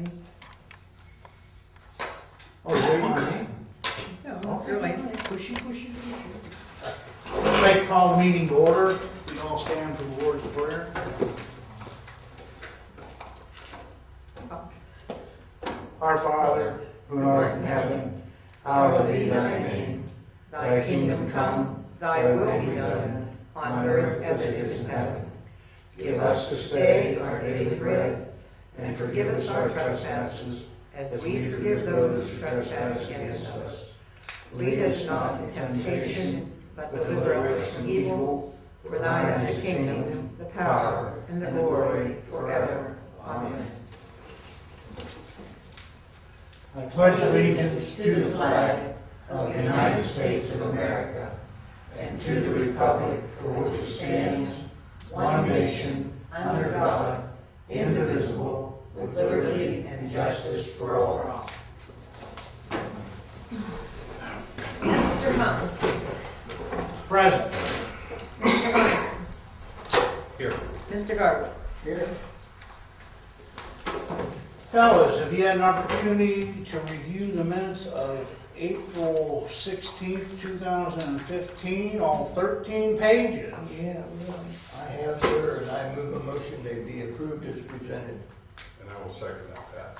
Any? Oh, you waiting on me? No, not really. Pushy, pushy, pushy. I'd like to call the meeting to order. We all stand for the Lord's Prayer. Oh. Our Father, who art in heaven, hallowed be thy name. Thy kingdom come, thy will be done, on earth as it is in heaven. Give us this day our daily bread, forgive us our trespasses, as we forgive those who trespass against us. Lead us not into temptation, but deliver us from evil. For thine is the kingdom, the power, and the glory forever. Amen. I pledge allegiance to the flag of the United States of America and to the republic for which it stands, one nation, under God, indivisible, with liberty and justice for all. Mr. Hunt. Present. Mr. Meyer. Here. Mr. Garber. Here. Fellas, have you had an opportunity to review the minutes of April 16th, 2015, all 13 pages? Yeah, I have, sir, and I move a motion they be approved as presented. And I will second that, Pat.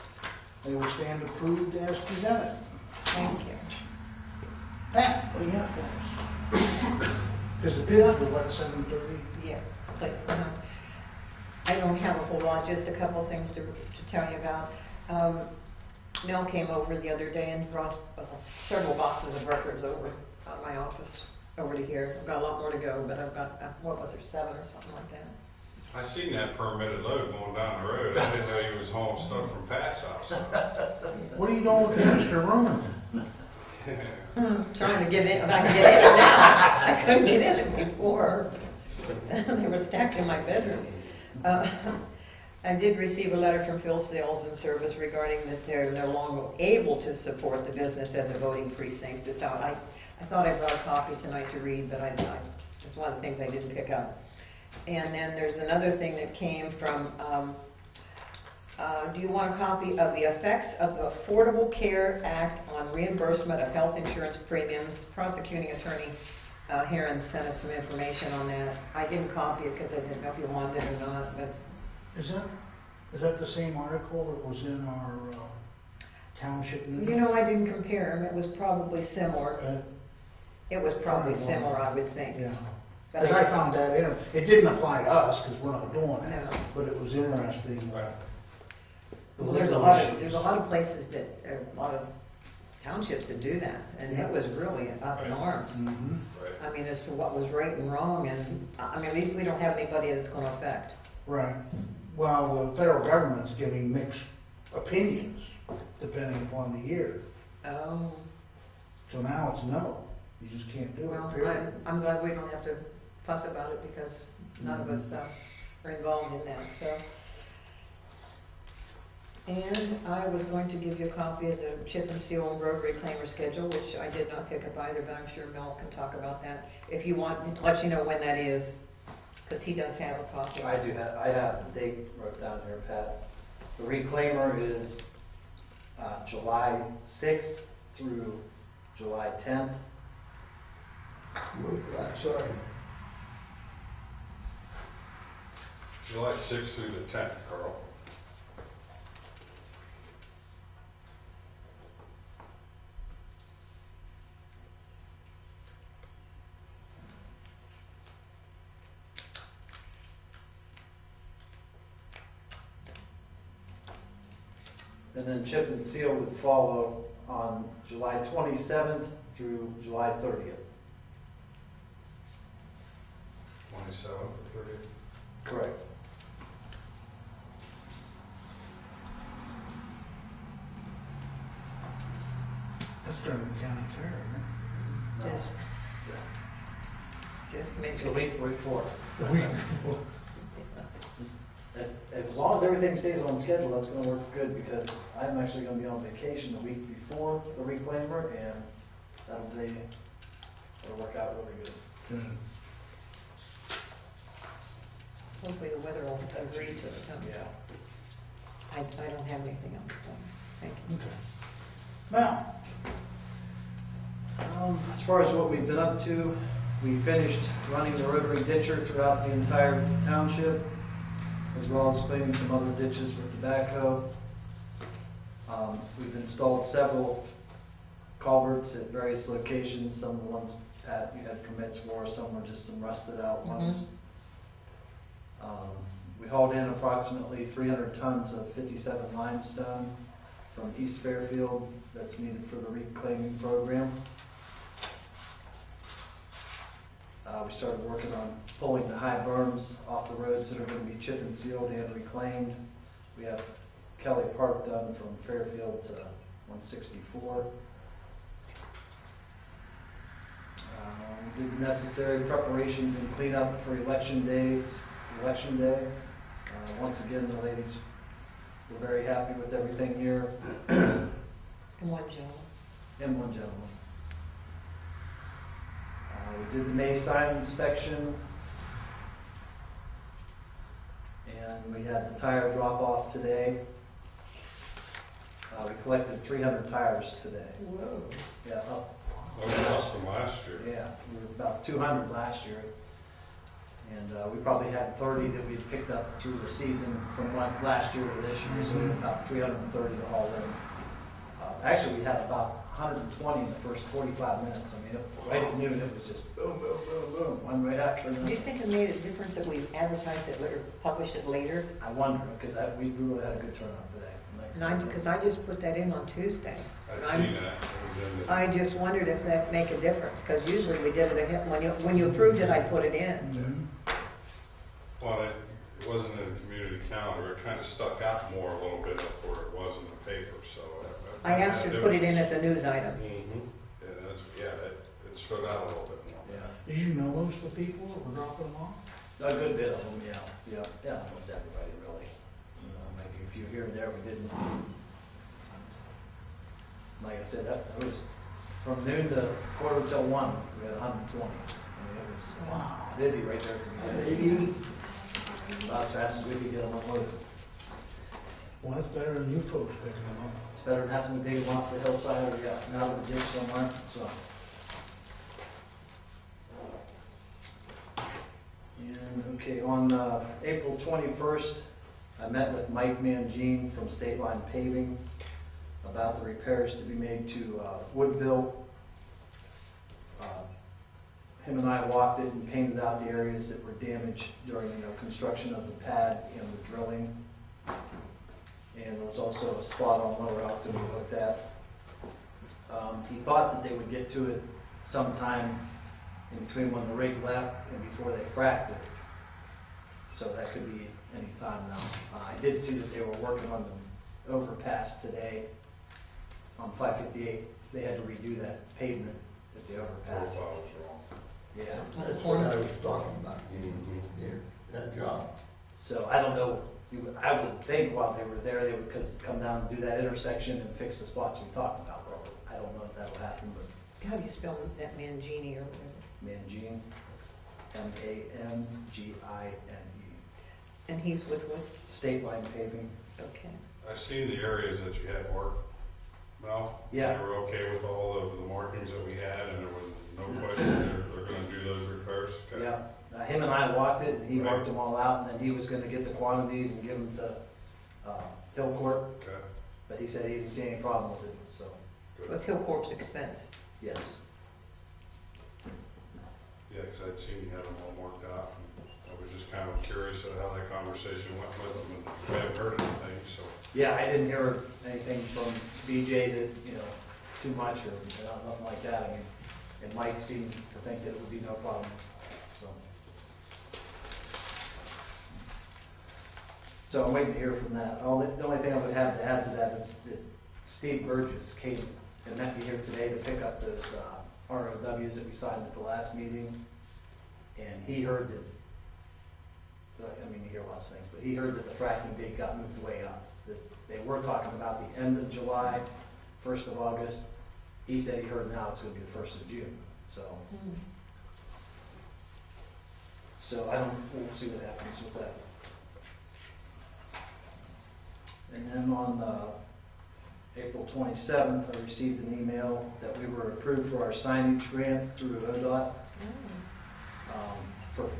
They will stand approved as presented. Thank you. Pat, what do you have for us? Because the bids were what, 7:30? Yeah, please. uh-huh. I don't have a whole lot, just a couple things to, to tell you about. Um, Mel came over the other day and brought uh, several boxes of records over out of my office, over to here. I've got a lot more to go, but I've got, uh, what was it, seven or something like that? I seen that permitted load going down the road. I didn't know you was hauling stuff from Pat's house. What are you doing with the extra room? Trying to get in, if I can get in it now. I couldn't get in it before. They were stacked in my bedroom. Uh, I did receive a letter from Phil Sales and Service regarding that they're no longer able to support the business as a voting precinct. So I, I thought I brought a copy tonight to read, but I, I, it's one of the things I didn't pick up. And then there's another thing that came from, um, uh, do you want a copy of the effects of the Affordable Care Act on reimbursement of health insurance premiums? Prosecuting attorney uh, Herron sent us some information on that. I didn't copy it because I didn't know if you wanted it or not, but Is that, is that the same article that was in our uh, township news? you know, I didn't compare them. It was probably similar. It was probably similar, I would think. Yeah. But Because I found that, in- it didn't apply to us because we're not doing it, No. but it was interesting. Right. Well, there's a lot of, there's a lot of places that, a lot of townships that do that, and it was really up in arms. Mhm. Right. I mean, as to what was right and wrong, and, I mean, at least we don't have anybody that's gonna affect. Right. Well, the federal government's giving mixed opinions depending upon the year. Oh, So now it's no, you just can't do well, it, period. I'm, I'm glad we don't have to fuss about it, because none of us uh, are involved in that, so. And I was going to give you a copy of the chip and seal and road reclaimer schedule, which I did not pick up either, but I'm sure Mel can talk about that. If you want, to let you know when that is, because he does have a copy. I do have, I have the date wrote down here, Pat. The reclaimer is uh, July 6th through July 10th. Move that, sorry. July sixth through the tenth, Carl. And then chip and seal would follow on July 27th through July 30th. Twenty-seventh or thirtieth. Correct. That's during the county fair, isn't Just, just make It's the it. week, week four. The week before. If, if- as long as everything stays on schedule, that's gonna work good, because I'm actually gonna be on vacation the week before the reclaimer, and that'll be, it'll work out really good. Good. Hopefully the weather will agree to it. huh? Yeah. I I, I don't have anything else, so, thank you. Okay. Now, Um, As far as what we've been up to, we finished running the rotary ditcher throughout the entire township, as well as cleaning some other ditches with the backhoe. Um, We've installed several culverts at various locations, some of the ones Pat, you had permits for, some were just some rusted out ones. Um, We hauled in approximately 300 tons of 57 limestone from East Fairfield that's needed for the reclaiming program. Uh, we started working on pulling the high berms off the roads that are gonna be chip and sealed and reclaimed. We have Kelly Park done from Fairfield to one sixty-four. Um, did the necessary preparations and cleanup for election days, election day. Uh, once again, the ladies were very happy with everything here, And one gentleman. and one gentleman. Uh, we did the May sign inspection. And we had the tire drop off today. Uh, we collected three hundred tires today. Whoa. Yeah, up, That was less from last year. yeah, we were about two hundred last year. And, uh, we probably had thirty that we picked up through the season from last year to this year, so we had about three hundred and thirty to haul in. Uh, Actually, we had about hundred and twenty in the first forty-five minutes. I mean, it- right at noon, it was just boom, boom, boom, boom, one right after Do you think it made a difference that we advertised it or published it later? I wonder, because I, we really had a good turnout today. Like I said, Because I just put that in on Tuesday. I'd I'm- seen that, it was in the. I just wondered if that make a difference, because usually we did it ahead, when you, when you approved it, I put it in. mhm. Well, it, it wasn't in the community calendar, it kind of stuck out more a little bit up where it was in the paper, so. that- that I asked her to put it in as a news item. Mm-hmm, Yeah, that's, yeah, it, it stood out a little bit more. Yeah, Did you know most of the people that were dropping them off? a good bit of them, yeah, yeah, yeah, almost everybody really. You know, maybe a few here and there we didn't. Like I said, that that was from noon to quarter till one, we had hundred and twenty. I mean, it was Wow. busy right there. at the And beginning. they eat. About as fast as we could get them unloaded. Well, that's better than you folks picking them up. It's better than having to dig them off the hillside or, yeah, out of the ditch somewhere, so. And, okay, on, uh, April twenty-first, I met with Mike Mangine from State Line Paving about the repairs to be made to, uh, Woodville. Uh, Him and I walked it and painted out the areas that were damaged during, you know, construction of the pad and the drilling. And there was also a spot on Lower Elkton we that. Um, He thought that they would get to it sometime in between when the rig left and before they fracked it. So that could be any time now. Uh, I did see that they were working on the overpass today on 558. They had to redo that pavement at the overpass. Profile was wrong. Yeah. That's what I was talking about, Mhm. yeah, that job. So I don't know, you I would think while they were there, they would cause come down and do that intersection and fix the spots we talked about. But I don't know if that'll happen, but How do you spell that Mangini or whatever? Mangine, M-A-N-G-I-N-E, And he's with what? E. State Line Paving. Okay. I've seen the areas that you had marked, Mel. Yeah. You were okay with all of the markings that we had, and there was no question they're, they're gonna do those repairs? Okay. Yeah, Uh, him and I walked it, and he worked them all out, and then he was gonna get the quantities and give them to, uh, Hilcorp, Okay, but he said he didn't see any problem with it, so, So it's Hilcorp's expense. yes. yeah, 'cause I'd seen you had them all worked out, and I was just kind of curious of how that conversation went with them, and I haven't heard anything, so. Yeah, I didn't hear anything from BJ that, you know, too much or you know, nothing like that. I mean, and Mike seemed to think that it would be no problem, so. So I'm waiting to hear from that. All, the the only thing I would have to add to that is that Steve Burgess came and met me here today to pick up those uh, ROWs that we signed at the last meeting. And he heard that I mean, you hear lots of things, but he heard that the fracking date got moved way up. That they were talking about the end of July, first of August. He said he heard now it's gonna be the first of June, so. So I don't, we'll see what happens with that. And then on uh, April 27th, I received an email that we were approved for our signage grant through ODOT. um, for-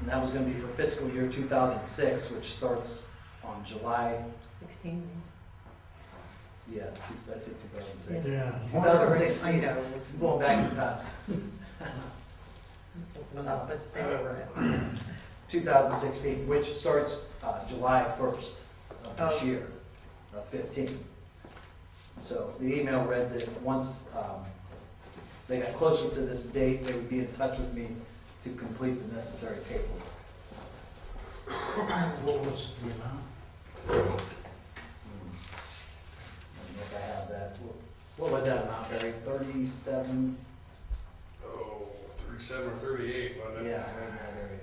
And that was going to be for fiscal year 2006, which starts on July, Sixteen. yeah, two- I said 2006. Yeah. 2016. I know. Going back in time. Well, no, let's stay over it. 2016, which starts uh, July 1st of this Oh. year, of 15. So the email read that once um, they got closer to this date, they would be in touch with me to complete the necessary paperwork. What was the amount? I don't know if I have that. What- What was that amount, Barry? 37? Oh, thirty-seven or thirty-eight, wasn't Yeah, it? right in that area.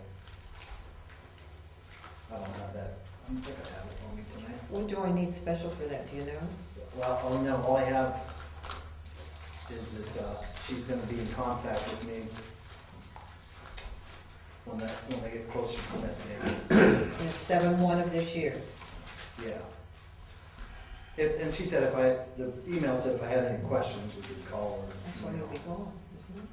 I don't have that. I don't think it on me tonight. What do I need special for that, do you know? Well, all, no, all I have is that, uh, she's gonna be in contact with me when that, when they get closer to that date. And it's seven one of this year. Yeah. If, and she said if I, the email said if I had any questions, we could call her. That's why he'll be gone, isn't it?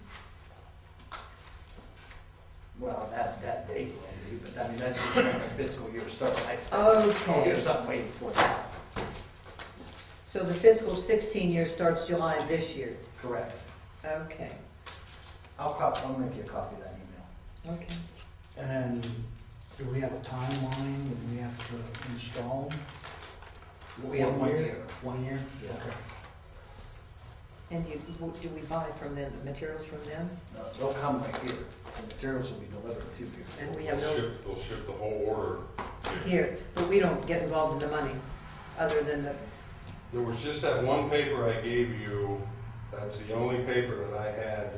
Well, that, that date will be, but I mean, that's just when the fiscal year starts. I expect- Okay. Oh, there's something waiting for that. So the fiscal sixteen year starts July of this year? Correct. Okay, I'll copy, I'll make you a copy of that email. okay. And do we have a timeline that we have to install? We have one year. One year? Yeah. Okay. And you, do we buy from them, materials from them? No, They'll come right here. The materials will be delivered to you. And we have They'll no, ship, they'll ship the whole order. here, but we don't get involved in the money, other than the, There was just that one paper I gave you, that's the only paper that I had.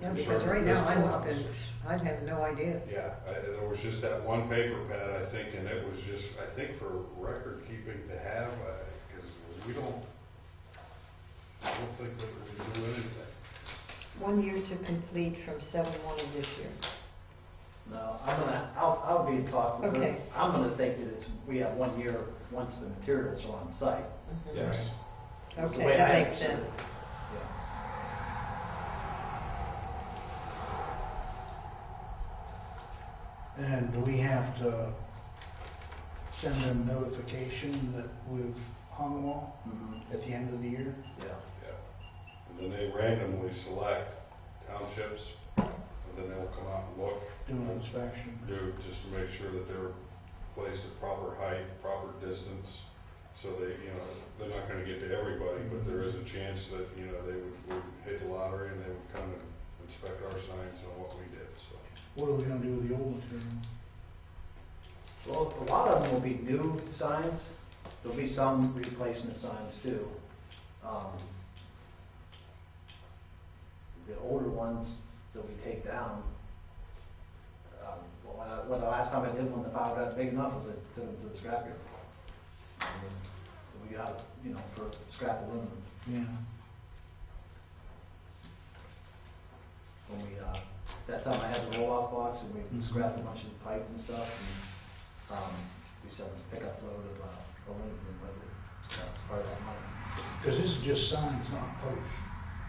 yeah, because right now I'm up in, I'd have no idea. Yeah, I, there was just that one paper pad, I think, and it was just, I think for record keeping to have, because we don't, I don't think that we do anything. One year to complete from seven one of this year. No, I'm gonna, I'll, I'll be talking with her. Okay. I'm gonna think that it's, we have one year, once the materials are on site. Mhm. Yes. That's the Okay, way that I makes understood sense. it. Yeah. And do we have to send them notification that we've hung them all Mhm. at the end of the year? Yeah. Yeah. And then they randomly select townships, and then they'll come out and look, Do an inspection? do, just to make sure that they're placed at proper height, proper distance. So they, you know, they're not gonna get to everybody, but there is a chance that, you know, they would, would hit the lottery and they would come and inspect our signs and what we did, so. What are we gonna do with the old material? Well, a lot of them will be new signs. There'll be some replacement signs too. Um, The older ones that we take down, um, when I- when the last time I did one, the pile got big enough, was it took them to the scrapyard. We got, you know, for scrap aluminum. Yeah. when we, uh, that time I had the roll-off box and we Mhm. scrapped a bunch of pipe and stuff and, um, we sent a pickup load of, uh, aluminum it. That's part of that money. Because this is just signs, not posts.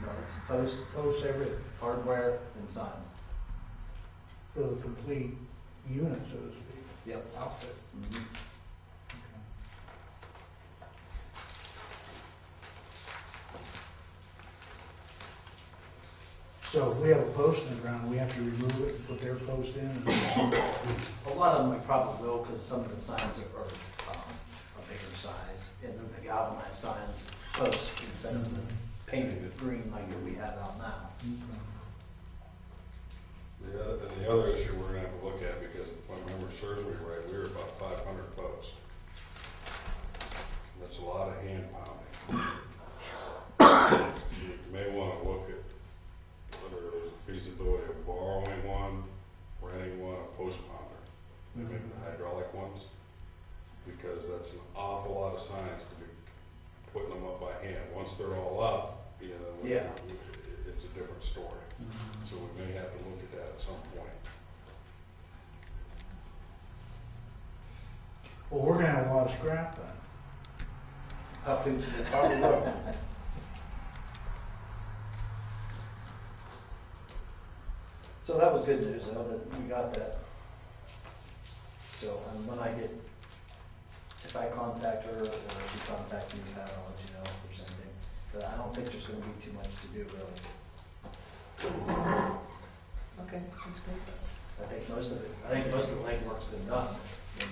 No, it's post, Posts, everything, hardware and signs. for the complete unit, so to speak, Yep. outfit. Mhm. So if we have a post in the ground, we have to remove it, and put their post in? A lot of them we probably will, because some of the signs are, are, um, a bigger size, and then the galvanized signs post instead of the painted green like we have out now. The other, and the other issue we're gonna have to look at, because if my memory serves me right, we were about five hundred posts. That's a lot of hand pounding. You may wanna look at whether there's a feasibility of borrowing one, renting one, a post pounder. Maybe the hydraulic ones, because that's an awful lot of signs to be putting them up by hand. Once they're all up, you know, Yeah. it- it's a different story. Mhm. So we may have to look at that at some point. Well, we're gonna have a lot of scrap then. Probably, they probably will. So that was good news, though, that we got that. So, and when I get, if I contact her or she contacts me, Pat, I'll let you know if there's anything. But I don't think there's gonna be too much to do, really. Okay, that's good. I think most of it, I think most of the legwork's been done. And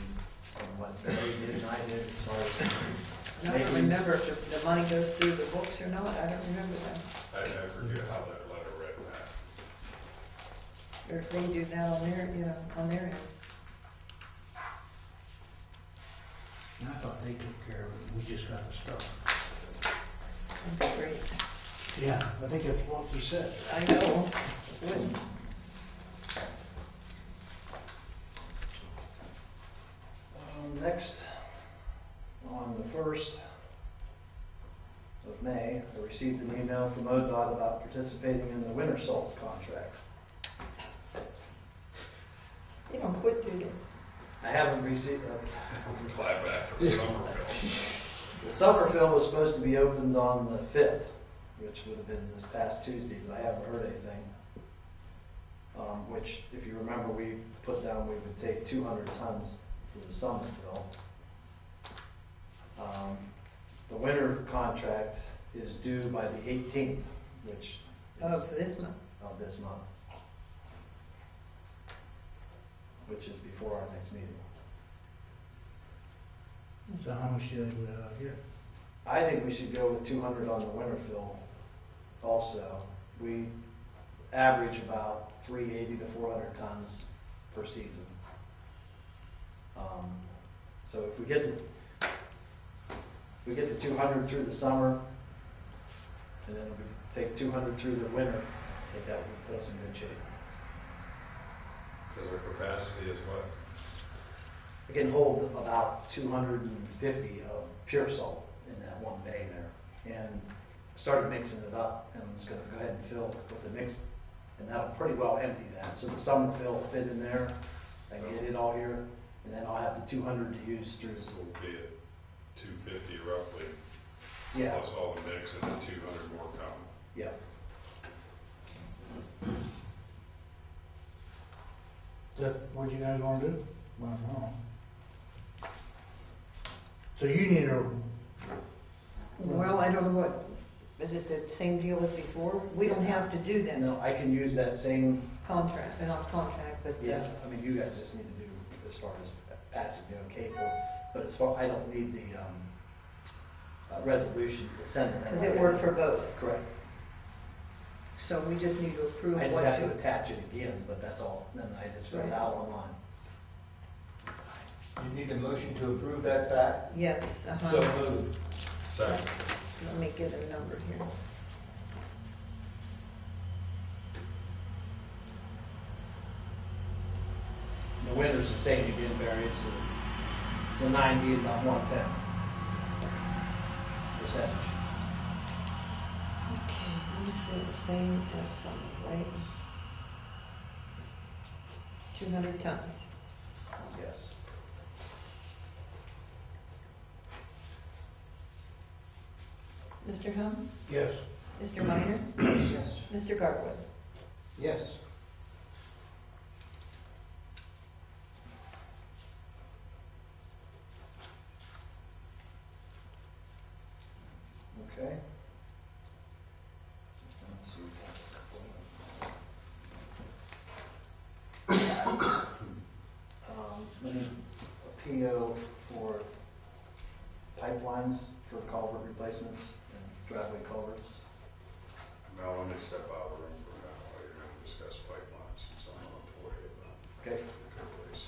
From what Barry did and I did as far as. I don't making- remember if the the money goes through the books or not, I don't remember that. I never forget how that letter read back. Or if they do that on their, you know, on their end. And I thought they took care of it, we just got the stuff. That'd be great. Yeah, I think that's what he said. I know, wouldn't. Um, Next, on the first of May, I received an email from ODOT about participating in the winter salt contract. They don't quit, do they? I haven't received, uh, Fly back from Somerville. the summer fill was supposed to be opened on the fifth, which would have been this past Tuesday, but I haven't heard anything. Um, which, if you remember, we put down, we would take two hundred tons for the summer fill. Um, the winter contract is due by the eighteenth, which is Oh, for this month? of this month. Which is before our next meeting. So how much did we have here? I think we should go with two hundred on the winter fill also. We average about three eighty to four hundred tons per season. Um, So if we get if we get the two hundred through the summer, and then we take two hundred through the winter, I think that would put us in good shape. Because our capacity is what? It can hold about two hundred and fifty of pure salt in that one bay there. And started mixing it up, and I'm just gonna go ahead and fill with the mix, and that'll pretty well empty that. So the summer fill will fit in there, I can get it all here, and then I'll have the two hundred to use through. So we'll be at two fifty roughly, Yeah, plus all the mix and the two hundred more come. yeah. Is that what you guys wanna do? Well, I. So you need a, Well, I don't know what, is it the same deal as before? We don't have to do that No, I can use that same, contract, uh, not contract, but, yeah, uh, I mean, you guys just need to do as far as passing the okay for, but as far, I don't need the, um, uh, resolution to send it. because it worked for both. Correct. So we just need to approve I just what have you... to attach it again, but that's all, then I just fill it out online. You need a motion to approve that fact? Yes, uh-huh. So moved. Second. Let me get a number here. The winter's the same again, Barry, it's the, the ninety and the one ten percentage. Wonderful, same as summer, right? Two hundred tons. Yes. Mr. Hum? yes. Mr. Minor? Yes. Mr. Garwood? Yes. Okay. Let's see. Um, we need a PO for pipelines for culvert replacements and driveway culverts. Now, let me step out of the room for now, while you're gonna discuss pipelines, since I'm on the way of that. Okay. Please.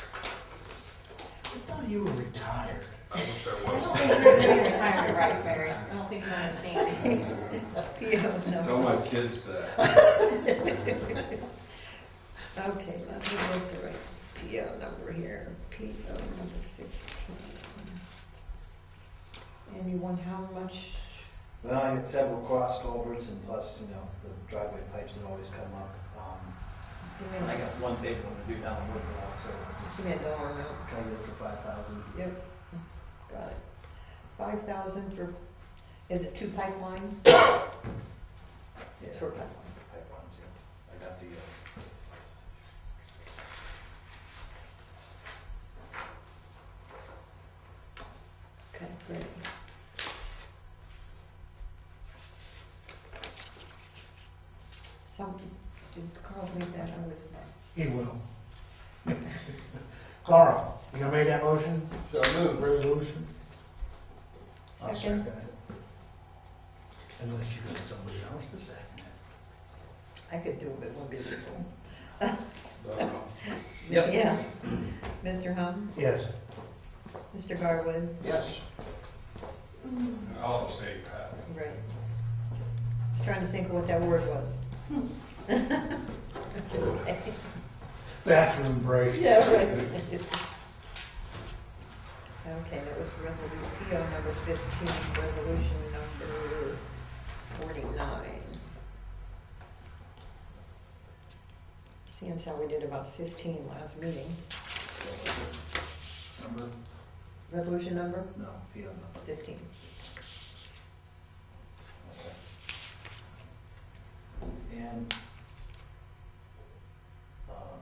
I thought you were retired. I wish I I don't was. think you're doing retirement right, Barry. I don't think you understand. PO number. Tell my kids that. Okay, let me look the right PO number here, PO number fifteen. Anyone, how much? Well, I get several cross culverts and plus, you know, the driveway pipes that always come up. Um, Just give me and I a- got one big one to do down in Woodville, so Just just give me a dollar amount. try to get it for five thousand. Yep, got it. Five thousand for Is it two pipelines? Yeah. It's for pipelines. Pipelines, yeah. I got the, uh, Okay, great. Some, did Carl read that? I was, He will. Carl, you gonna make that motion? So move resolution. I'll Second. it. Unless you got somebody else to second it. I could do it, but it won't be legal. Uh, Yeah. Mr. Hum, Yes. Mr. Garwood, Yes. I'll say Pat. right. I was trying to think of what that word was. Okay. Bathroom break. Yeah, right. Okay, that was resolution, PO number fifteen, resolution 49. Seems how we did about 15 last meeting. Number? Resolution number? No, number. 15. Okay. And um,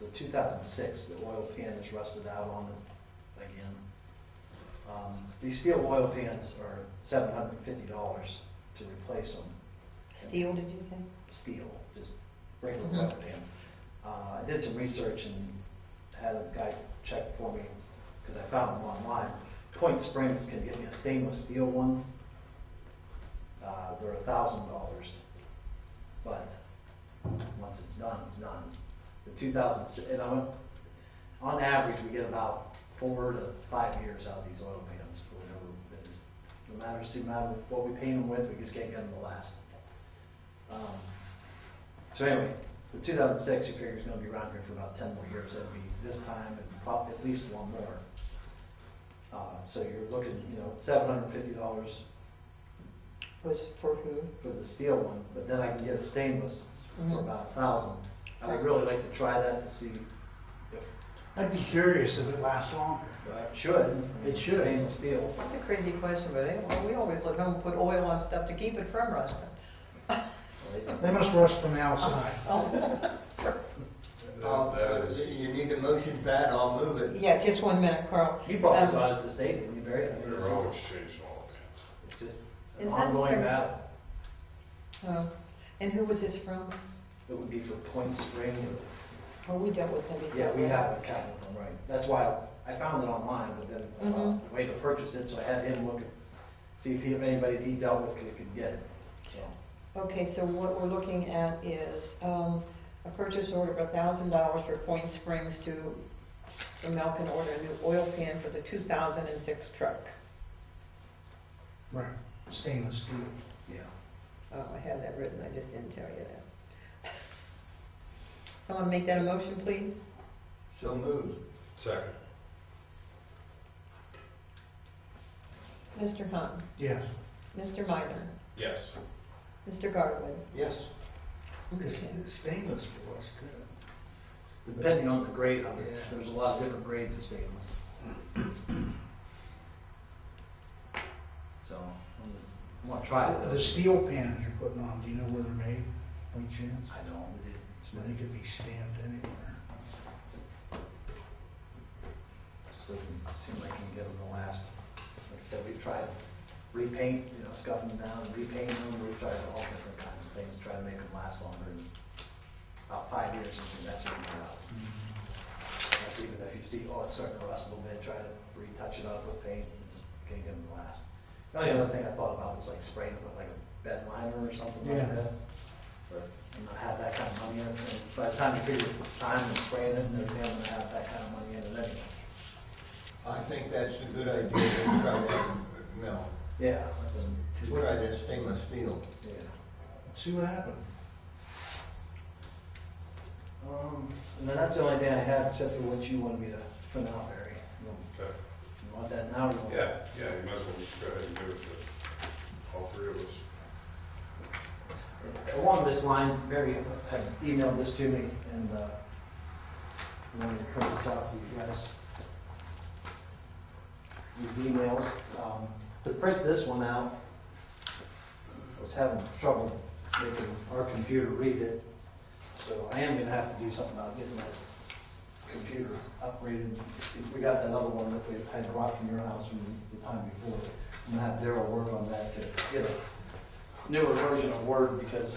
the 2006, the oil pan is rusted out on it again. Um, These steel oil pans are $750 to replace them. Steel, did you say? Steel, just regular oil pan. Uh, I did some research and had a guy check for me, because I found them online. Point Springs can get me a stainless steel one. Uh, They're a thousand dollars. But once it's done, it's done. The 2000, and I went, on average, we get about four to five years out of these oil pans for whatever it is. No matter, see, no matter what we paint them with, we just can't get them to last. Um, So anyway, the 2006, you figure is going to be around here for about 10 more years. That'd be this time and probably at least one more. Uh, So you're looking, you know, $750 Was for who? for the steel one, but then I can get a stainless Mhm. for about a thousand. I would really like to try that to see I'd be curious if it lasts longer. it should. It should. Stainless steel. That's a crazy question, but they, well, we always look home and put oil on stuff to keep it from rusting. They must rust from the outside. Oh, Uh, That is, You need a motion, Pat, I'll move it. Yeah, just one minute, Carl. You probably Um, saw it at the state, didn't you, Barry? I mean, they're it's- always changing all the pans. It's just Is an that ongoing fair? battle. Oh, And who was this from? It would be for Point Spring. Oh, we dealt with them before. Yeah, we have a account with them, right. That's why I found it online, but then uh, Mhm. the way to purchase it, so I had him look at, see if he, if anybody he dealt with could, could get it, so. Okay, so what we're looking at is um, a purchase order of a thousand dollars for Point Springs to, so Mel can order a new oil pan for the two thousand and six truck. Right, stainless steel. Yeah. Oh, I have that written, I just didn't tell you that. Someone make that a motion, please? So moved. Second. Mr. Hunt, Yes. Mr. Minor, Yes. Mr. Garwood. Yes. It's stainless for us too. Depending on the grade of it, Yeah. there's a lot of different grades of stainless. So, I'm I'm gonna try it. The steel pans you're putting on, do you know where they're made, by chance? I don't know, but it- They could be stamped anywhere. just doesn't seem like you can get them to last. Like I said, we've tried repaint, you know, scuffing them down and repainting them, we've tried all different kinds of things, try to make them last longer. And About five years, and that's what we got. That's even if you see, oh, it's starting to rust a little bit, try to retouch it up with paint, and just can't get them to last. The only other thing I thought about was like spraying it with like a bed liner or something like Yeah. that. But I'm not have that kind of money in it, and by the time you figure the time and spraying it and everything, I'm gonna have that kind of money in it anyway. I think that's a good idea, to try that, no, Yeah. I can- to try that stainless steel. Yeah. See what happens. Um, and then that's the only thing I have, except for what you wanted me to print out, Barry. You want- Okay. you want that now, or you want? Yeah, yeah, you might as well just go ahead and give it to all three of us. Along this line, Barry had emailed this to me, and, uh, I wanted to print this out for you guys. These emails, um, to print this one out, I was having trouble making our computer read it, so I am gonna have to do something about getting that computer upgraded. We got that other one that we had brought from your house from the time before. I'm gonna have Daryl work on that to get a newer version of Word, because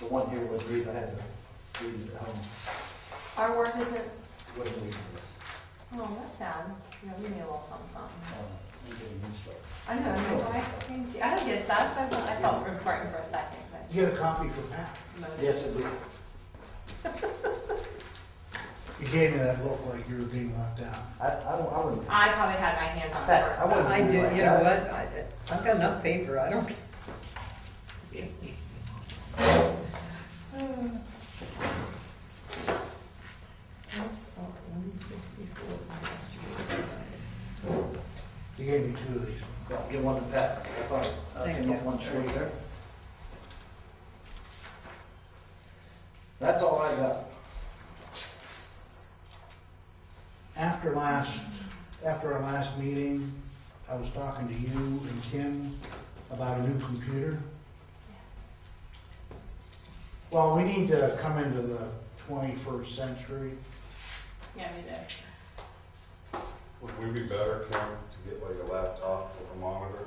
the one here was read, I had to read it at home. Our work isn't, Wasn't reading this. oh, that's sad. You know, we need a little something, something. Um, I'm getting used to it. I know, I know, I, I don't get sad, I felt, I felt important for a second, but. You get a copy for Pat. Yes, it did. You gave me that look like you were being locked out. I, I don't, I wouldn't. I probably had my hands on it Heck, first. I wouldn't I do, like you know what, I, I've got enough paper, I don't. That's one sixty-four last year. You gave me two of these. Well, Give one to Pat. I thought I Thank came up you. one short there. That's all I got. After last, after our last meeting, I was talking to you and Kim about a new computer. Well, we need to come into the twenty-first century. Yeah, we do. Would we be better, Kim, to get like a laptop with a monitor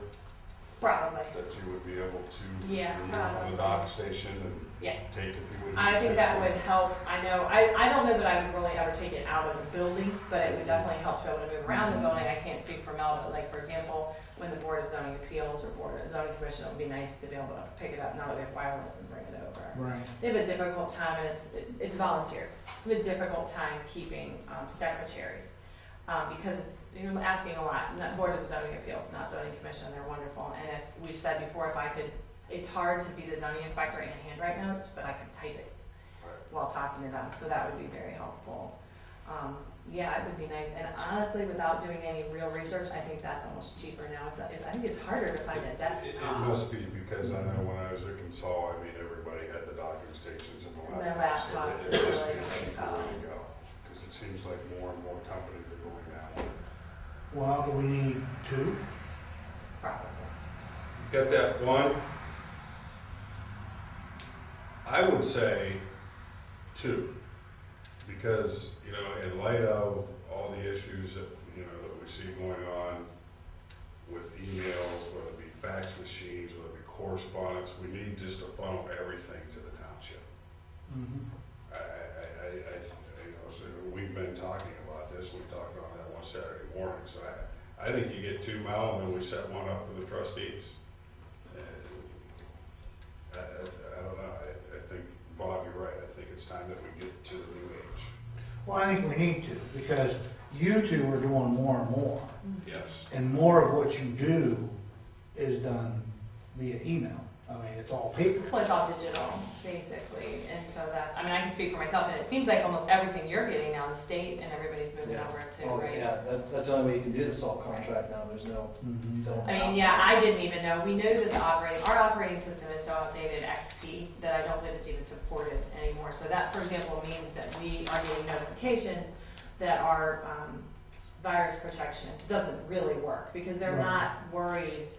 Probably. that you would be able to Yeah, use on probably. the dock station and Yeah. take you would? I think that would help, I know, I, I don't know that I would really ever take it out of the building, but it would definitely help to be able to move around the building. I can't speak for Mel, but like, for example, when the Board of Zoning Appeals or Board of Zoning Commission, it would be nice to be able to pick it up now that we have wireless and bring it over. Right. They have a difficult time, and it's, it's volunteer, they have a difficult time keeping um, secretaries, um, because you're asking a lot, that Board of Zoning Appeals, not Zoning Commission, they're wonderful, and if, we've said before, if I could, it's hard to be the zoning inspector and handwrite notes, but I can type it while talking to them, so that would be very helpful. Um, yeah, it would be nice, and honestly, without doing any real research, I think that's almost cheaper now, it's, it's- I think it's harder to find a It- desktop. It it must be, because I know when I was at Consol, I mean, everybody had the docking stations and the The laptops. so laptops it- It must be a take cheaper way to go, because it seems like more and more companies are going that way. Well, do we need two? Probably. Got that one? I would say two, because, you know, in light of all the issues that, you know, that we see going on with emails, whether it be fax machines, whether it be correspondence, we need just to funnel everything to the township. Mhm. I, I, I, I, you know, so we've been talking about this, we talked about that one Saturday morning, so I, I think you get two Mel, and then we set one up for the trustees. And I, I, I don't know, I, Bob, you're right, I think it's time that we get to the new age. Well, I think we need to, because you two are doing more and more. Yes. And more of what you do is done via email. I mean, it's all paper. Well, it's all digital, basically, and so that, I mean, I can speak for myself, and it seems like almost everything you're getting now, the state and everybody's moving Yeah. over to, Oh, right? Yeah, that, that's the only way you can do the salt contract now, there's no. Mhm. don't- I mean, yeah, I didn't even know, we knew that the operating, our operating system is so outdated, XP, that I don't believe it's even supported anymore. So that, for example, means that we are getting notifications that our um, virus protection doesn't really work, because they're Right. not worried,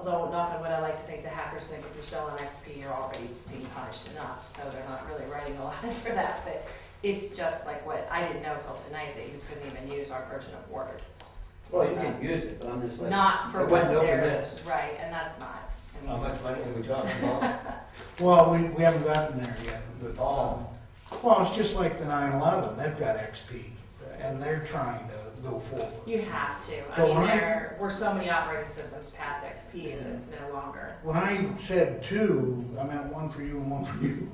although knock on wood, I like to think the hackers think if you're still on XP, you're already being punished enough, so they're not really writing a lot for that, but it's just like what, I didn't know till tonight that you couldn't even use our version of Word. Well, you can use it, but I'm just like. Not for it what they're, right, and that's not, I mean. How much money are we talking about? Well, we, we haven't gotten there yet. With all, Well, it's just like the 9/11, they've got XP, and they're trying to go forward. You have to. I But mean, when I- there, we're so many operating systems past XP that it's no longer. When I said two, I meant one for you and one for you.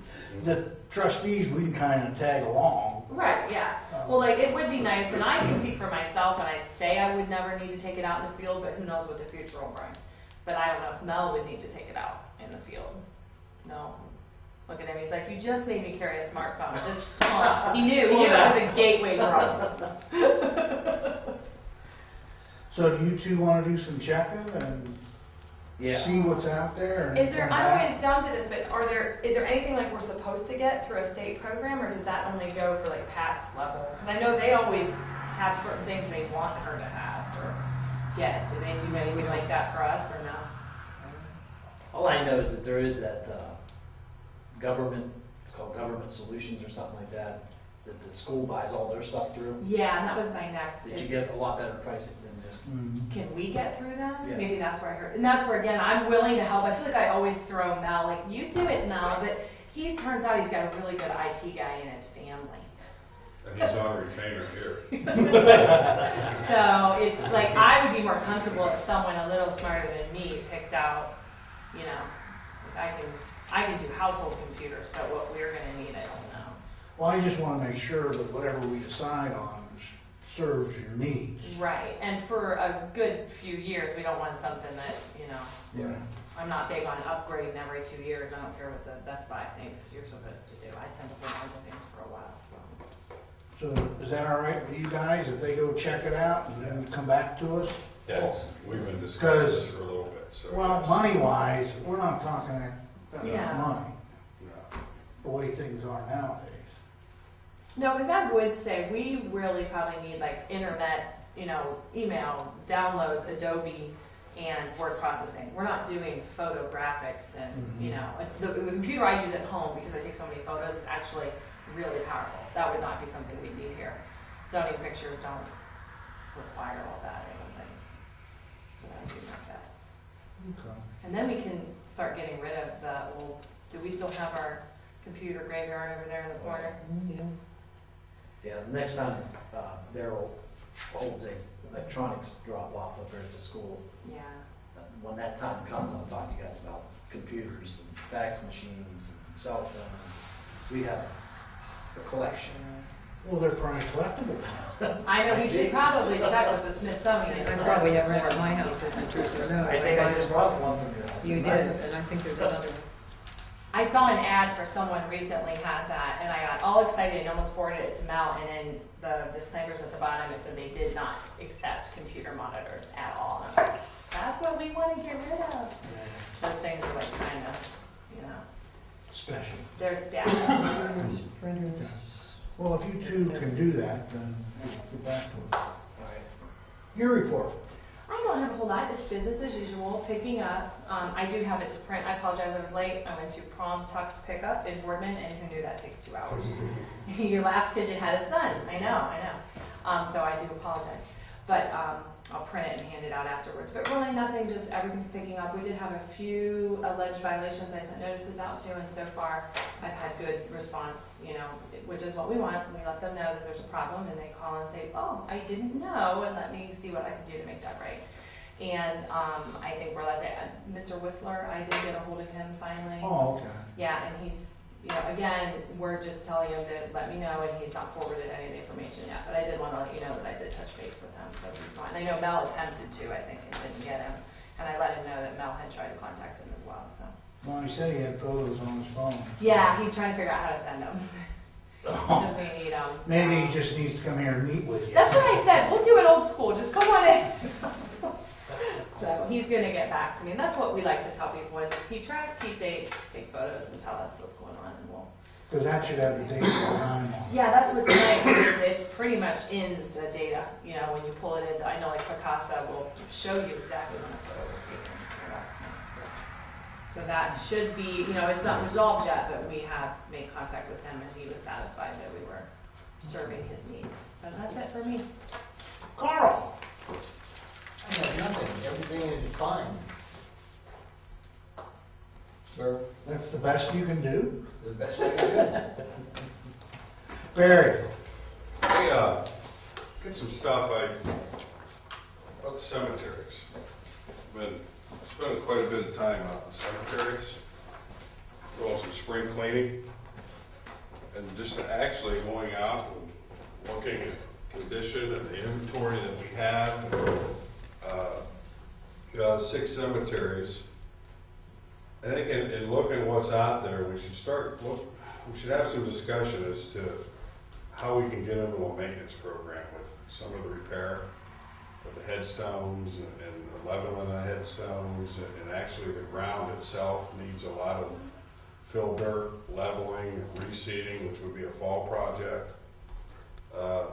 The trustees, we can kind of tag along. Right, yeah. Um, Well, like, it would be nice, and I can speak for myself, and I'd say I would never need to take it out in the field, but who knows what the future will bring. But I don't know if Mel would need to take it out in the field. No. Look at him, he's like, you just made me carry a smartphone, just, come on. He knew, he knew it was a gateway drug. So do you two want to do some checking and Yeah. see what's out there? and Is there, come I don't back? want to dumb to this, but are there, is there anything like we're supposed to get through a state program, or does that only go for like Pat's level? Because I know they always have certain things they want her to have, or, get? Do they do anything like that for us or no? All I know is that there is that, uh, government, it's called Government Solutions or something like that, that the school buys all their stuff through. Yeah, and that was my next. Did you get a lot better pricing than just, mm-hmm. Can we get through them? Yeah. Maybe that's where I heard, and that's where, again, I'm willing to help. I feel like I always throw Mel, like, you do it, Mel, but he turns out he's got a really good IT guy in his family. And he's on retainer here. So it's like, I would be more comfortable if someone a little smarter than me picked out, you know, I can, I can do household computers, but what we're gonna need, I don't know. Well, I just want to make sure that whatever we decide on serves your needs. Right, and for a good few years, we don't want something that, you know, Yeah. I'm not big on upgrading every two years, I don't care what the Best Buy thinks you're supposed to do. I tend to hold on to things for a while, so. So is that all right with you guys if they go check it out and then come back to us? Yes, we've been discussing this for a little bit, so. Well, yes. money-wise, we're not talking that, that Yeah. much money, No. the way things are nowadays. No, because I would say we really probably need like internet, you know, email, downloads, Adobe, and word processing. We're not doing photographics and, mm-hmm. you know, the, the computer I use at home because I take so many photos is actually really powerful. That would not be something we need here. Zoning pictures don't require all that, I don't think. So that would be my best. Okay. And then we can start getting rid of the old, do we still have our computer graveyard over there in the corner? Mm-hmm, yeah, the next time, uh, Daryl holds a electronics drop off up there at the school, Yeah. uh, when that time comes, I'll talk to you guys about computers and fax machines and cell phones. We have a collection. Well, they're probably collectible. I know, we should probably check with the Smithsonian. I probably have one at my house, if the truth or no. I think I just brought one from your house. You did, and I think there's another one. I saw an ad for someone recently had that, and I got all excited and almost forwarded it to Mel, and then the disclaimers at the bottom, it said they did not accept computer monitors at all. And I'm like, that's what we want to get rid of. Those things are like kind of, you know, Special. there's, yeah. Printers, printers. Well, if you two can do that, then just get back to it. All right. Your report. I don't have a whole lot, it's business as usual, picking up. Um, I do have it to print, I apologize, I was late. I went to prom tux pickup in Boardman, and who knew that takes two hours? You laugh because you had a son. I know, I know. Um, so I do apologize. But, um, I'll print it and hand it out afterwards. But really nothing, just everything's picking up. We did have a few alleged violations I sent notices out to, and so far I've had good response, you know, which is what we want. We let them know that there's a problem, and they call and say, oh, I didn't know, and let me see what I can do to make that right. And, um, I think we're allowed to, Mr. Whistler, I did get a hold of him finally. Oh, okay. Yeah, and he's, you know, again, we're just telling him to let me know, and he's not forwarded any of the information yet. But I did want to let you know that I did touch base with him, so he's fine. I know Mel attempted to, I think, and didn't get him. And I let him know that Mel had tried to contact him as well, so. Well, he said he had photos on his phone. Yeah, he's trying to figure out how to send them. Because we need them. Maybe he just needs to come here and meet with you. That's what I said, we'll do it old school, just come on in. So he's gonna get back to me, and that's what we like to tell people, is just keep track, keep date, take photos, and tell us what's going on, and we'll Because that should have the date and time on it. Yeah, that's what's nice, is it's pretty much in the data, you know, when you pull it in, I know like Picasa will show you exactly when a photo was taken. so. So that should be, you know, it's not resolved yet, but we have made contact with him and he was satisfied that we were serving his needs. So that's it for me. Carl? I have nothing, everything is fine. Sir, That's the best you can do? the best I can do. Barry? Hey, uh, get some stuff I, about cemeteries. Been spending quite a bit of time out in cemeteries, doing some spring cleaning, and just actually going out and looking at condition and the inventory that we have. Uh, You six cemeteries. I think in, in looking what's out there, we should start, look, we should have some discussion as to how we can get into a maintenance program with some of the repair of the headstones and and the leveling of the headstones, and- and actually the ground itself needs a lot of fill dirt, leveling, reseeding, which would be a fall project. Uh,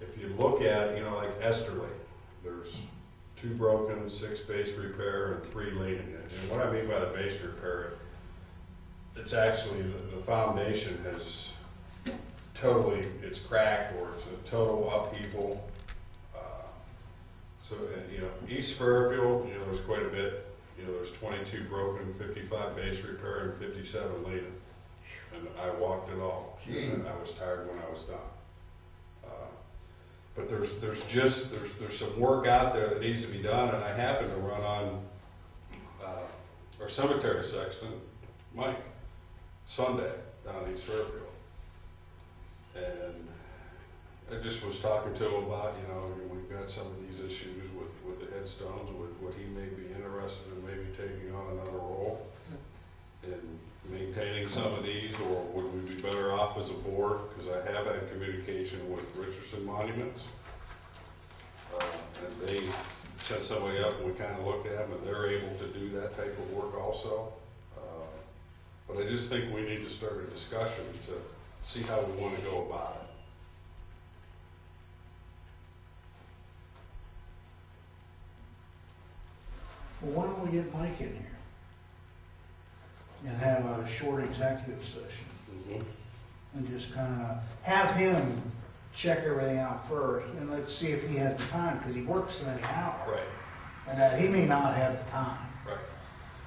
If you look at, you know, like Esterly, there's two broken, six base repair, and three leaning. And- what I mean by the base repair, it's actually, the the foundation has totally, it's cracked, or it's a total upheaval. Uh, So, and, you know, East Fairfield, you know, there's quite a bit, you know, there's twenty-two broken, fifty-five base repair, and fifty-seven leaning. And I walked it all, and I was tired when I was done. But there's, there's just, there's, there's some work out there that needs to be done, and I happen to run on, uh, our cemetery sexton, Mike, Sunday, down in East Fairfield. And I just was talking to him about, you know, we've got some of these issues with, with the headstones, with what he may be interested in maybe taking on another role in maintaining some of these, or would we be better off as a board? Because I have had communication with Richardson Monuments. Uh, And they sent somebody up and we kind of looked at them and they're able to do that type of work also. Uh, But I just think we need to start a discussion to see how we want to go about it. Well, why don't we get Mike in here? And have a short executive session, mm-hmm. and just kinda have him check everything out first, and let's see if he has the time, because he works so many hours. Right, And that he may not have the time, right.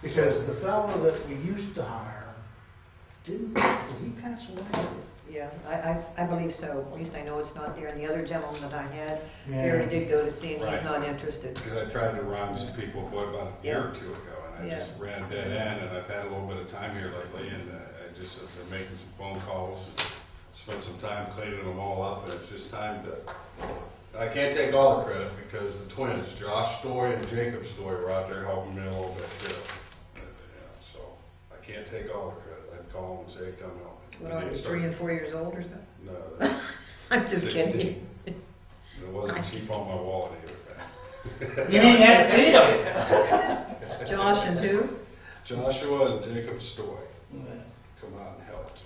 because the fellow that we used to hire, didn't, did he pass away? Yeah, I, I, I believe so. At least I know it's not there. And the other gentleman that I had, Yeah. Barry did go to see, and Right. he's not interested. Because I tried to rhyme some people, what, about a year or two ago, and I Yeah. just ran dead end, and I've had a little bit of time here lately, and uh, I just, I've been making some phone calls, and spent some time cleaning them all up, and it's just time to, I can't take all the credit, because the twins, Josh Stoy and Jacob Stoy were out there helping me a little bit too. Uh, yeah, So, I can't take all the credit, I'd call them and say, come help me. What are you, three and four years old or something? No, I'm just 16. kidding. it wasn't cheap on my wallet either. You ain't had to feed him. Josh and who? Joshua and Jacob Stoy come out and helped.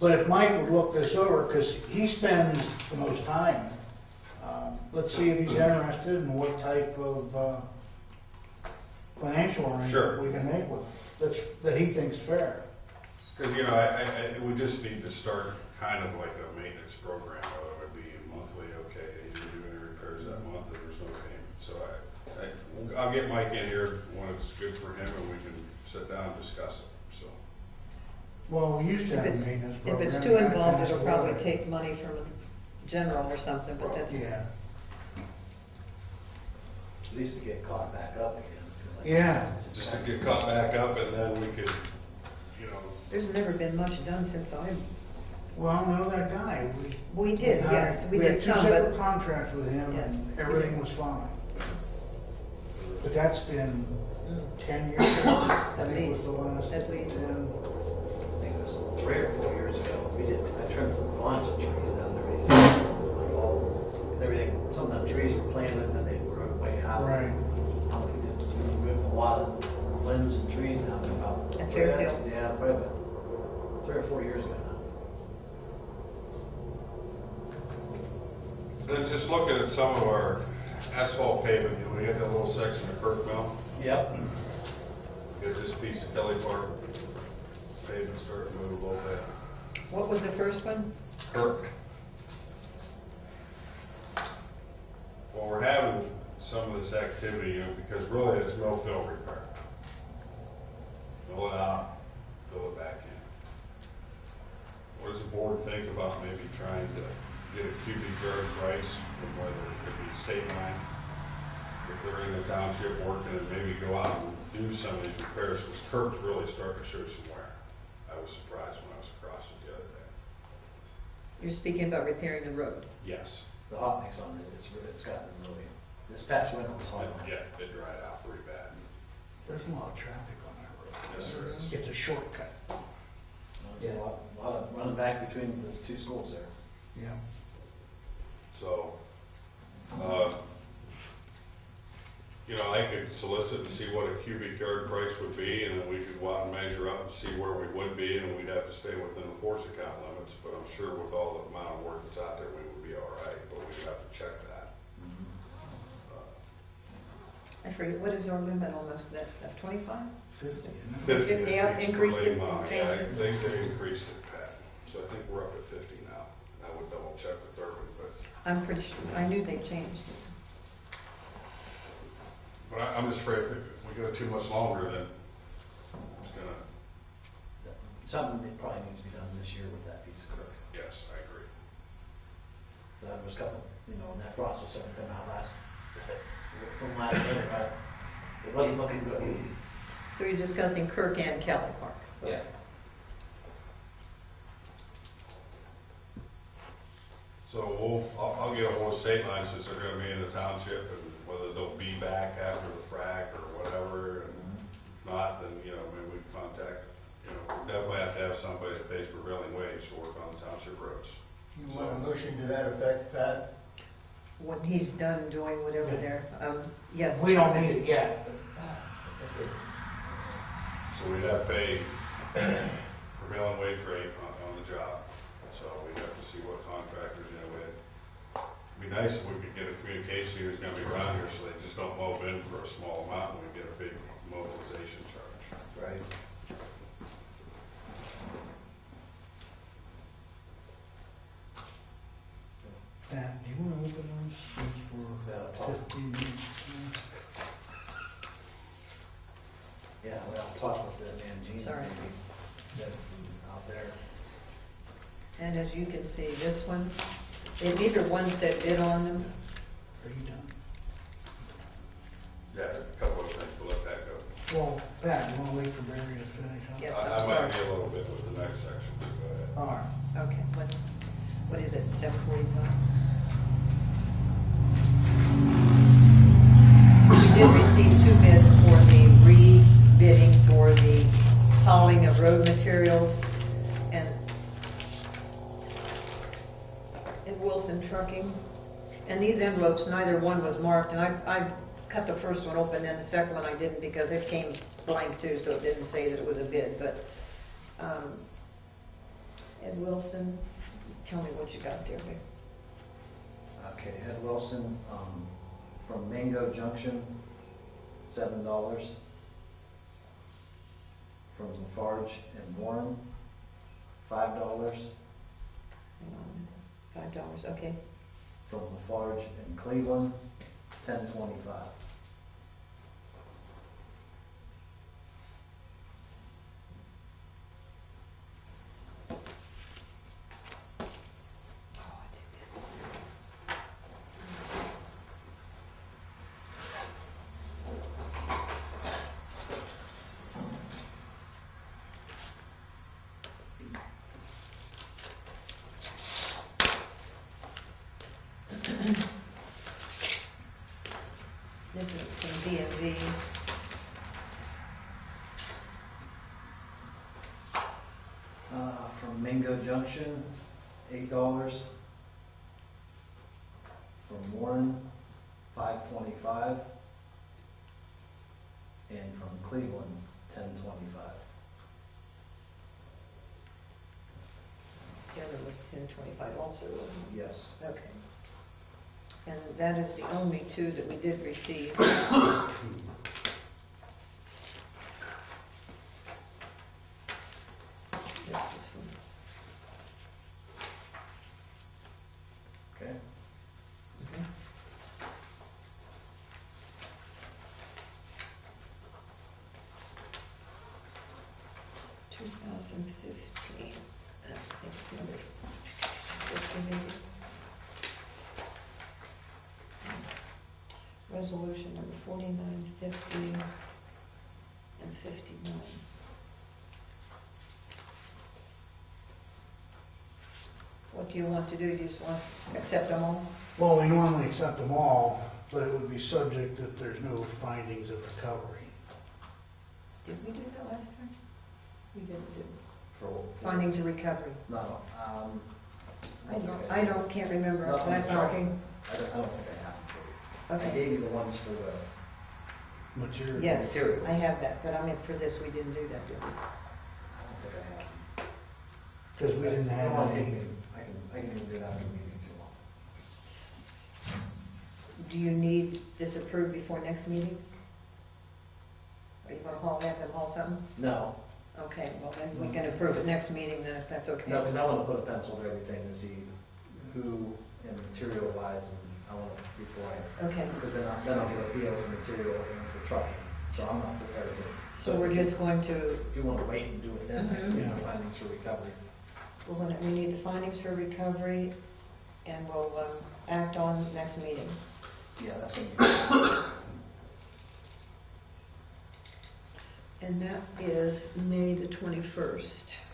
But if Mike would look this over, because he spends the most time, um, let's see if he's interested in what type of uh, financial Sure. arrangement we can make with, him, that's, that he thinks fair. Because, you know, I, I, I- we just need to start kind of like a maintenance program, whether it would be monthly, okay, you do any repairs that month, and there's no payment. So I, I, I'll get Mike in here when it's good for him, and we can sit down and discuss it, so. Well, we used to If have a it's, maintenance if program. it's too back involved, then, it'll probably we- take money from general or something, but that's, Yeah, At least to get caught back up again. 'cause like- Yeah. Just to get caught back up, and then we could, you know, there's never been much done since I, well, no, that guy, we. we did, hired- yes, we had did two some, separate but, contracts with him, Yes, and everything was fine. But that's been Mm. ten years ago, I At think was least, the last. at least. ten. I think it was three or four years ago, we did, I trimmed a bunch of trees down there recently. Because everything, some of the trees were planted and they were way out. Right. Um, We did, we removed a lot of limbs and trees down there about. At Fairfield? Yeah, probably about three or four years ago now. Then just looking at some of our asphalt pavement, you know, we had that little section of Kirk Mill, Yep. Got this piece of Kelly Park pavement starting to move a little bit. what was the first one? Kirk. Well, we're having some of this activity, you know, because really it's no fill repair. Fill it out, fill it back in. What does the board think about maybe trying to get a cubic yard price from whether it could be state line? If they're in the township working and maybe go out and do some of these repairs, because curbs really starting to show some wear. I was surprised when I was across it the other day. You're speaking about repairing the road. Yes. The hot mix on it, it's, re- it's gotten really, this past winter was hard. Yeah, it dried out pretty bad. There's a lot of traffic on that road. Yes, there is. It's a shortcut, There's a lot, lot of running back between the two schools there. yeah. So, uh, you know, I could solicit and see what a cubic yard price would be, and then we could go out and measure up and see where we would be, and we'd have to stay within the force account limits, but I'm sure with all the amount of work that's out there, we would be all right, but we'd have to check that. Uh, I forget, what is our limit on most of that stuff, twenty-five? Fifty, isn't it? Fifty, Fifty, I yeah, think, increased it, late model. changed Yeah, it. I think they increased it, Pat. So I think we're up at fifty now. I would double check with Durbin, but, I'm pretty sure, I knew they changed it. but I, I'm just afraid if we go too much longer, then it's gonna, Something that probably needs to be done this year with that piece of work. yes, I agree. So there was a couple, you know, when that frost was starting to come out last, from last winter, right? It wasn't looking good. So you're discussing Kirk and Kelly Park? Yeah. So we'll, I'll, I'll get a hold of state line since they're gonna be in the township and whether they'll be back after the frac or whatever. And if not, then, you know, maybe we can contact, you know, we definitely have to have somebody that pays prevailing wage to work on the township roads. You want a motion to that effect, Pat? When he's done doing whatever there, um, yes. We don't need it yet, but So we'd have to pay prevailing wage rate on, on the job. So we'd have to see what contractors, you know, it'd be nice if we could get a communication who's gonna be around here, so they just don't mow in for a small amount and we get a big mobilization charge. Right. Pat, do you wanna open those since Yeah, for talk. fifteen minutes? Yeah, well, I'll talk with the man, Gene. Sorry. maybe, that Out there. And as you can see, this one, they neither one said bid on them. These envelopes, neither one was marked, and I, I cut the first one open, and the second one I didn't because it came blank too, so it didn't say that it was a bid, but, um, Ed Wilson, tell me what you got there, Vic. Okay, Ed Wilson, um, from Mingo Junction, seven dollars. From Lafarge and Warren, five dollars. Hang on, Five dollars, okay. From Lafarge and Cleveland, ten twenty-five. Oh, I did This is from DMV. Uh, from Mingo Junction, eight dollars. From Warren, five twenty-five. And from Cleveland, ten twenty-five. The other was ten twenty-five also, wasn't it? Yes. Okay. And that is the only two that we did receive. This was from, Okay. okay. Two thousand fifteen, I think it's number fifty maybe. Resolution number forty-nine fifty and fifty-one. What do you want to do? Do you just want to accept them all? Well, we normally accept them all, but it would be subject that there's no findings of recovery. Did we do that last time? We didn't do. For. Findings of recovery. No, um. I don't, I don't, can't remember. Nothing I'm to talking. I don't, I don't think I have them for you. I Okay. gave you the ones for the, Material. Yes, materials. I have that, but I meant for this, we didn't do that, did we? I don't think I have them. Because we didn't have don't any. Think we- I can, I can do it after the you. Do you need this approved before next meeting? Are you gonna haul, have them haul something? No, Okay, well then we can approve it next meeting then, if that's okay. no, because I want to put a pencil to everything to see who and material wise, and I want to, before I, Okay, because then I'll, then I'll get a feel for material and for trucking, so I'm not prepared to. so we're just going to, If you want to wait and do it then, I Mhm. get the findings for recovery. We're going to, we need the findings for recovery, and we'll um, act on next meeting. Yeah, that's And that is May the 21st.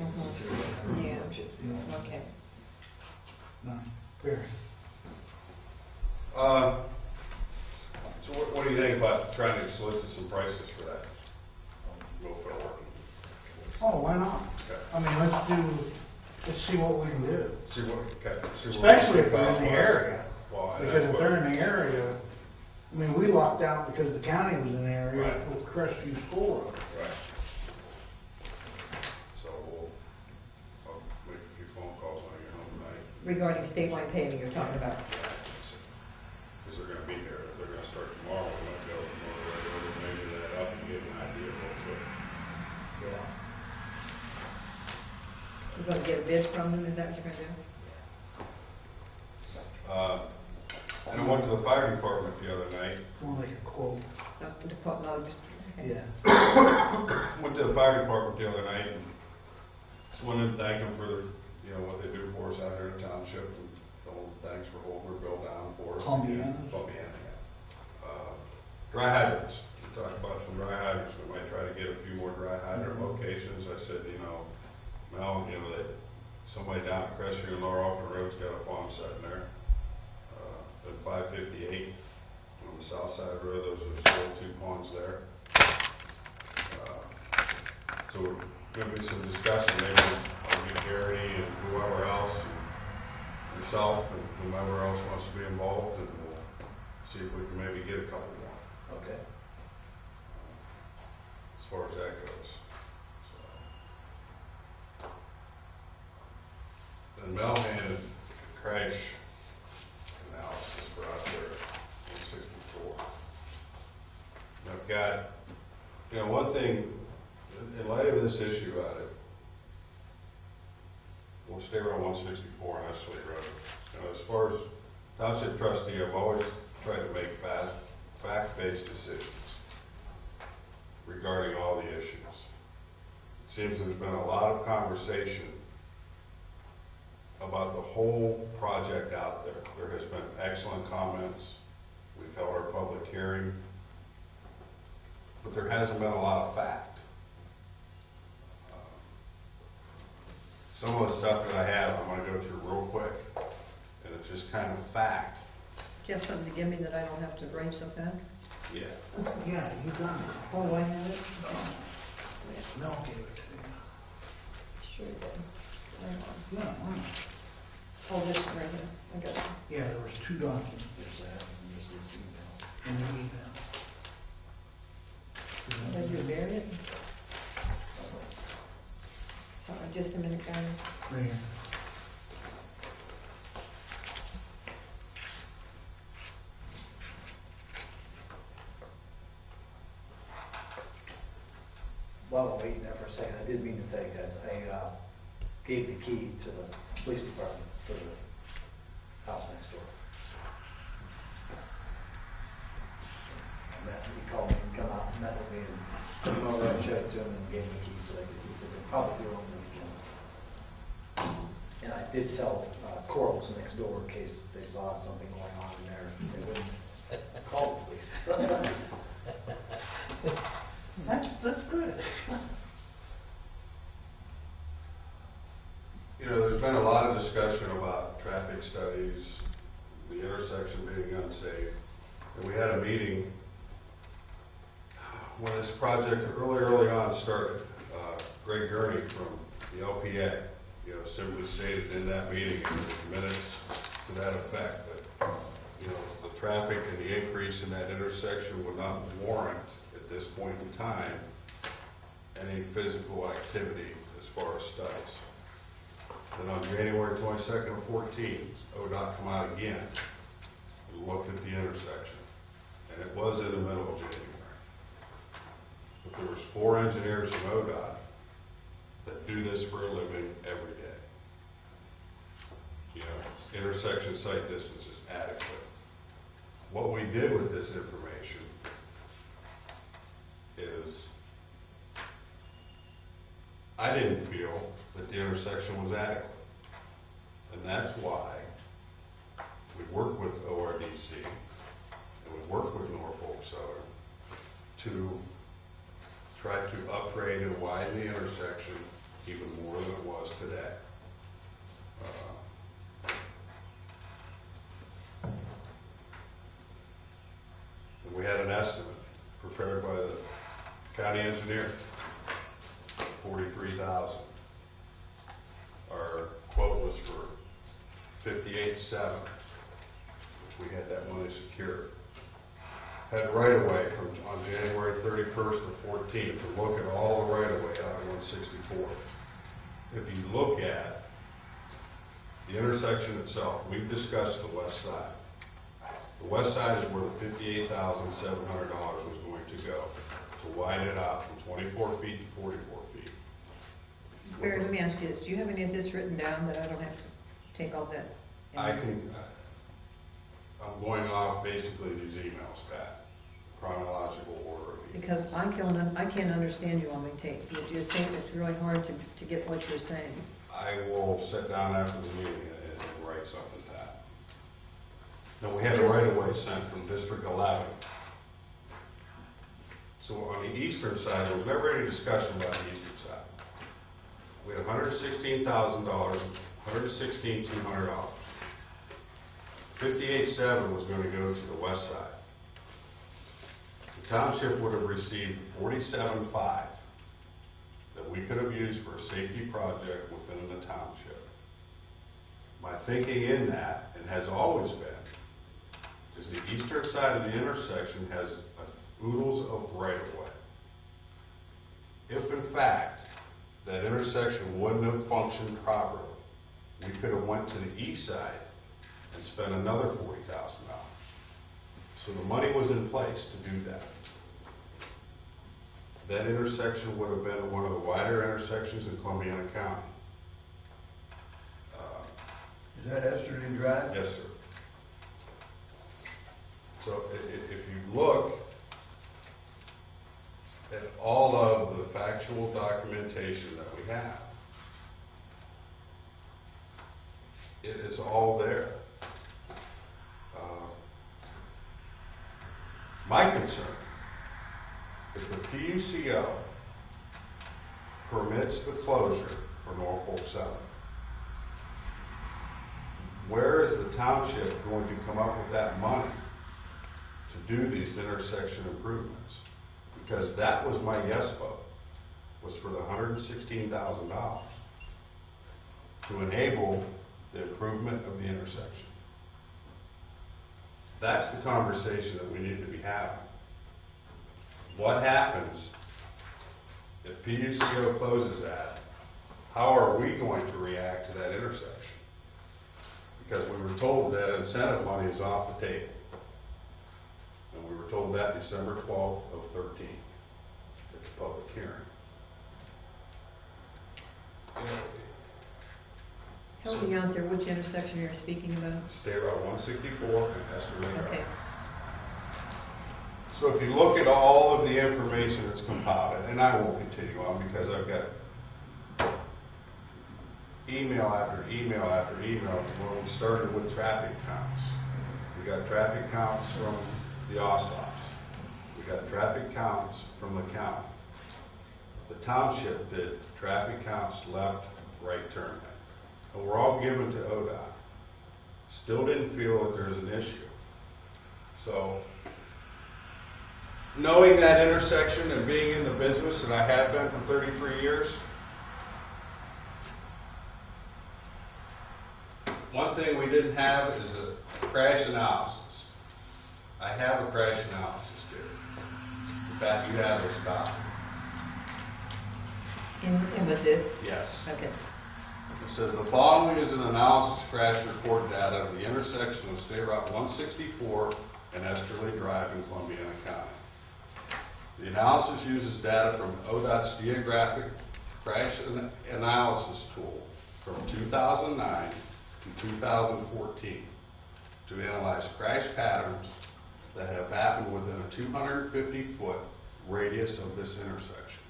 Mm-hmm. Yeah. yeah. Okay. None. Uh, um, so what, what, do you think about trying to solicit some prices for that? Oh, why not? Okay. I mean, let's do, let's see what we can do. See what, okay. See Especially what if they're in the area. Well, because if they're in the area, I mean, we locked out because the county was in the area right. with Crestview School Road. Regarding statewide paving you're talking about. Because they're gonna be there, if they're gonna start tomorrow, we might be able to more regularly measure that up and get an idea of what's what. Yeah. We're gonna get a bid from them, is that what you're gonna do? Uh, and I went to the fire department the other night, More like a quote. No, the quote, no, just- okay. went to the fire department the other night and just wanted to thank them for their, you know, what they do for us out here in the township and tell them thanks for holding their bill down for us. Columbiana? Columbiana, yeah. Uh, Dry hydrants, we talked about some dry hydrants, we might try to get a few more dry hydrant locations. I said, you know, Mel, you know, that somebody down at Crestview and Lower Elkton Road's got a pond sitting there. Uh, At five fifty-eight on the south side of the road, those are still two ponds there. Uh, So gonna be some discussion, maybe I'll get Gary and whoever else, and yourself and whomever else wants to be involved, and we'll see if we can maybe get a couple more, Okay. Uh, as far as that goes. So. And Mel handed crash analysis for out there, one sixty-four. And I've got, you know, one thing, in- in light of this issue out it, we'll stay around one sixty-four on Esterly Road. You know, as far as township trustee, I've always tried to make fast, fact-based decisions regarding all the issues. It seems there's been a lot of conversation about the whole project out there. There has been excellent comments. We've held our public hearing. But there hasn't been a lot of fact. Uh, Some of the stuff that I have, I'm gonna go through real quick, and it's just kind of fact. Do you have something to give me that I don't have to write so fast? Yeah. Yeah, you got it. Oh, I have it? Mel gave it to Sure did. Hang on. you. Yeah, wow. Oh, this one right here, I got it. Yeah, there was two documents There's that, and there's this email. in the email. Did you bury it? Sorry, just a minute, guys. Right here. While I'm waiting there for a second, I did mean to tell you guys, I uh, gave the key to the police department for the house next door. I met, he called me, and come out, and met with me, and took him over and showed it to him, and gave him the key, so they could, he said they'd probably do it on the weekends. And I did tell uh, Corals next door in case they saw something going on in there, they wouldn't call the police. That's, that's good. You know, there's been a lot of discussion about traffic studies, the intersection being unsafe. And we had a meeting when this project early, early on started. Uh, Greg Gurney from the LPA you know, simply stated in that meeting, and there's minutes to that effect, that, you know, the traffic and the increase in that intersection would not warrant, at this point in time, any physical activity as far as studies. Then on January twenty-second of fourteen, ODOT come out again and looked at the intersection, and it was in the middle of January. But there was four engineers from ODOT that do this for a living every day. You know, intersection site distance is adequate. What we did with this information is, I didn't feel that the intersection was adequate. And that's why we worked with ORDC, and we worked with Norfolk Southern to try to upgrade and widen the intersection even more than it was today. Uh, And we had an estimate prepared by the county engineer, forty-three thousand. Our quote was for fifty-eight seven, we had that money secured. Had right-of-way from, on January thirty-first to fourteenth, to look at all the right-of-way out of one sixty-four. If you look at the intersection itself, we've discussed the west side. The west side is where the fifty-eight thousand seven hundred dollars was going to go, to widen it out from twenty-four feet to forty-four feet. Barry, let me ask you this, do you have any of this written down that I don't have to take all that? I can, I'm going off basically these emails, Pat, chronological order of these. Because I can't, I can't understand you on my tape. You you think it's really hard to, to get what you're saying. I will sit down after the meeting and and write something, Pat. Now, we had a right-of-way sent from District 11. So on the eastern side, there was never any discussion about the eastern side. We had $116,000, $116,200. 58.7 was going to go to the west side. The township would have received 47.5 that we could have used for a safety project within the township. My thinking in that, and has always been, is the eastern side of the intersection has oodles of right-of-way. If in fact, that intersection wouldn't have functioned properly, we could have went to the east side and spent another forty thousand dollars. So the money was in place to do that. That intersection would have been one of the wider intersections in Columbiana County. Uh, Is that Esterly Drive? Yes, sir. So i- i- if you look at all of the factual documentation that we have, it is all there. Uh, My concern is the PUCO permits the closure for Norfolk Southern. Where is the township going to come up with that money to do these intersection improvements? Because that was my yes vote, was for the hundred and sixteen thousand dollars to enable the improvement of the intersection. That's the conversation that we need to be having. What happens if PUCO closes that? How are we going to react to that intersection? Because we were told that incentive money is off the table. And we were told that December 12th of 13, at the public hearing. Help me out there, which intersection you're speaking about? State Route 164 and Esther Lane Okay. Drive. So if you look at all of the information that's compiled, and I won't continue on because I've got email after email after email, where we started with traffic counts. We got traffic counts from the OSOPs. We got traffic counts from the county. The township did traffic counts left, right turn lane. And we're all given to ODOT. Still didn't feel that there's an issue. So, knowing that intersection and being in the business that I have been for 33 years, one thing we didn't have is a crash analysis. I have a crash analysis, Jerry. In fact, you have this copy. In, in with this? Yes. Okay. It says, "The following is an analysis crash report data of the intersection of State Route 164 and Esterly Drive in Columbiana County. The analysis uses data from ODOT's Geographic Crash An- Analysis Tool from 2009 to 2014 to analyze crash patterns that have happened within a 250-foot radius of this intersection.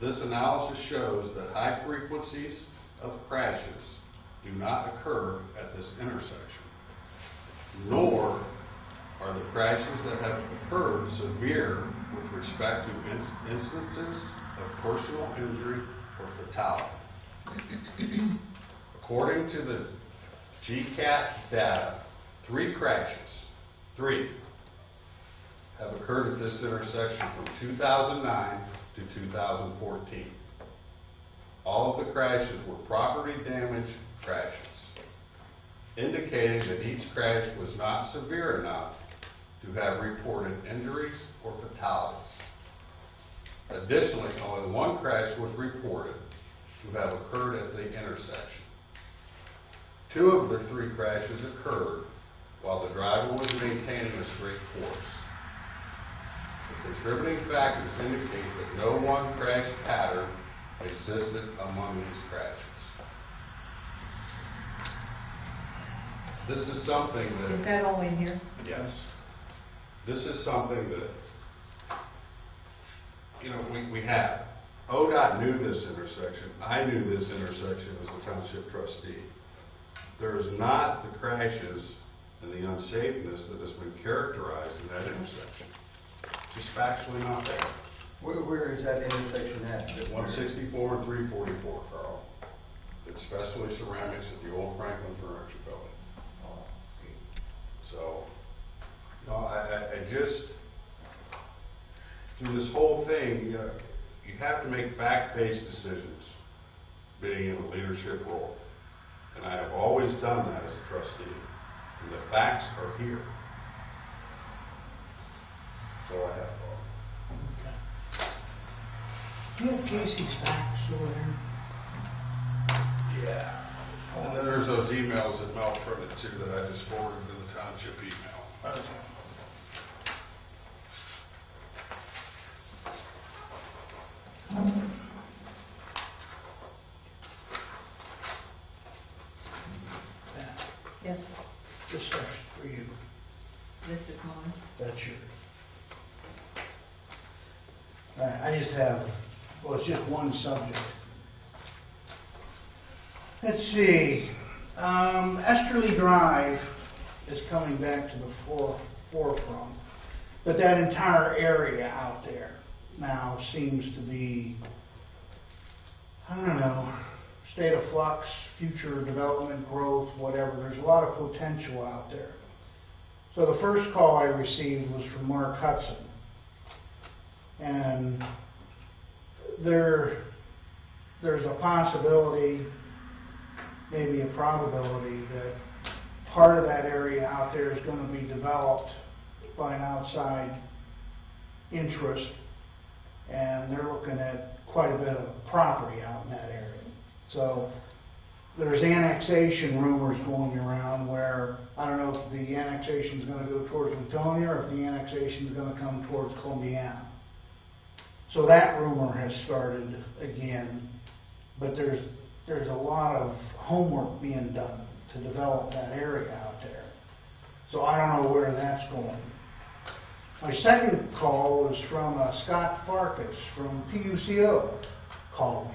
This analysis shows that high frequencies of crashes do not occur at this intersection, nor are the crashes that have occurred severe with respect to ins- instances of personal injury or fatality. According to the GCAT data, three crashes, three, have occurred at this intersection from 2009 to 2014. All of the crashes were property damage crashes, indicating that each crash was not severe enough to have reported injuries or fatalities. Additionally, only one crash was reported to have occurred at the intersection. Two of the three crashes occurred while the driver was maintaining a straight course. The contributing factors indicate that no one crash pattern existed among these crashes. This is something that... Is that all in here? Yes. This is something that, you know, we, we have. ODOT knew this intersection. I knew this intersection as a township trustee. There is not the crashes and the unsafeness that has been characterized in that intersection. Just factually not there. Where, where is that intersection at? One sixty-four and three forty-four, Carl. It's Specialty Ceramics at the old Franklin Furniture Building. Oh, okay. So, no, I, I, I just, through this whole thing, you know, you have to make fact-based decisions, being in a leadership role. And I have always done that as a trustee, and the facts are here. So I have, Do you have Casey's facts over there? yeah. And then there's those emails that Mel printed too, that I just forwarded to the township email. Yes, This stuff's for you. this is mine. That's yours. All right, I just have, well, it's just one subject. Let's see, um, Esterly Drive is coming back to the fore- forefront. But that entire area out there now seems to be, I don't know, state of flux, future development, growth, whatever. There's a lot of potential out there. So the first call I received was from Mark Hudson. And there, there's a possibility, maybe a probability, that part of that area out there is gonna be developed by an outside interest. And they're looking at quite a bit of property out in that area. So there's annexation rumors going around where, I don't know if the annexation is gonna go towards Leetonia or if the annexation is gonna come towards Columbiana. So that rumor has started again, but there's, there's a lot of homework being done to develop that area out there. So I don't know where that's going. My second call was from uh, Scott Farkas from PUCO, called me.